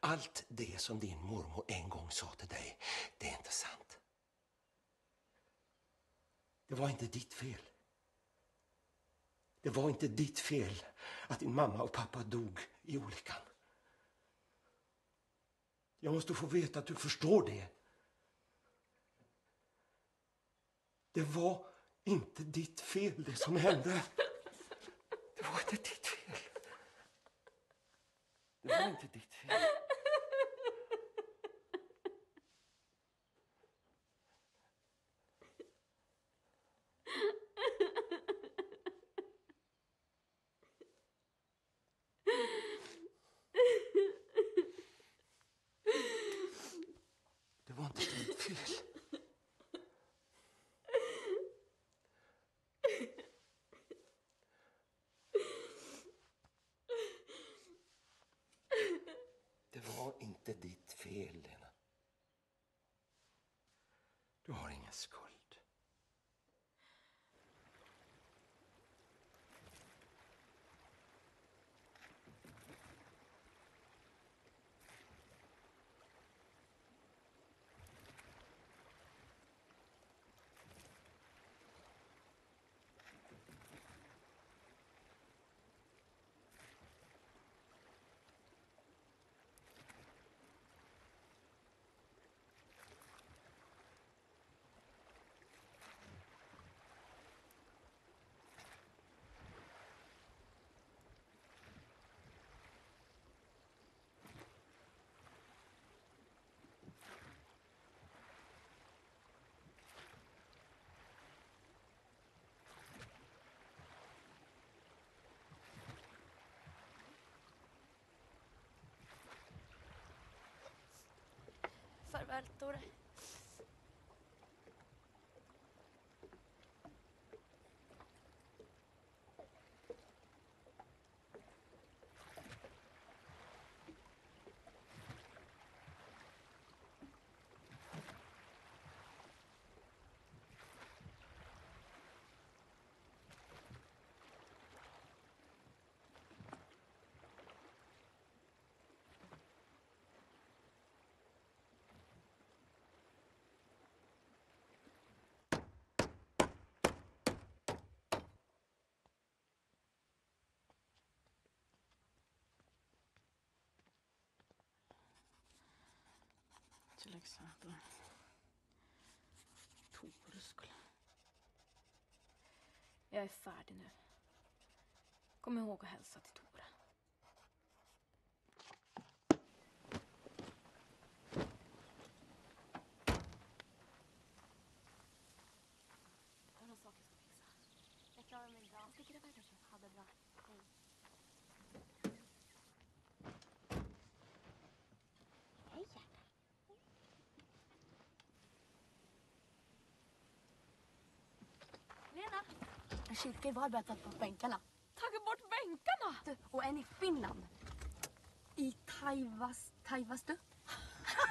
Allt det som din mormor en gång sa till dig, det är inte sant. Det var inte ditt fel. Det var inte ditt fel att din mamma och pappa dog i olyckan. Jag måste få veta att du förstår det. Det var inte ditt fel det som hände. Det var inte ditt fel. Det var inte ditt fel. Alberto Tore. exempel. Torskla. Jag är färdig nu. Kom ihåg att hälsa till Tor. Jag har några saker jag ska fixa. Jag klarar mig bra. Jag sticker iväg kanske. Ha det bra. Hej. Hej hjärta. Lena! I Varberg har tagit bort bänkarna. Tagit bort bänkarna? Och en i Finland. I Taivas... Taivastu.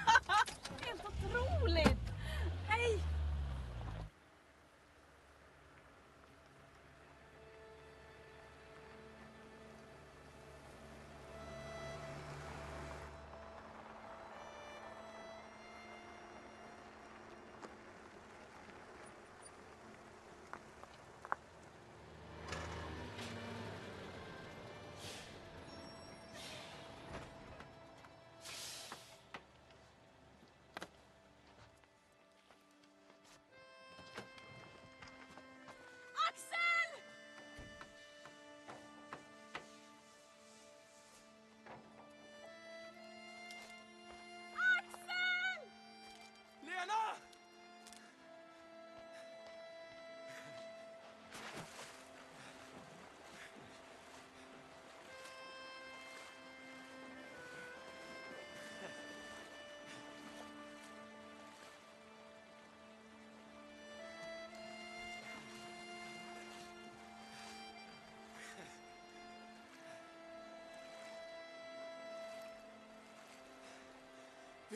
Helt otroligt!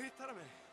Du hittade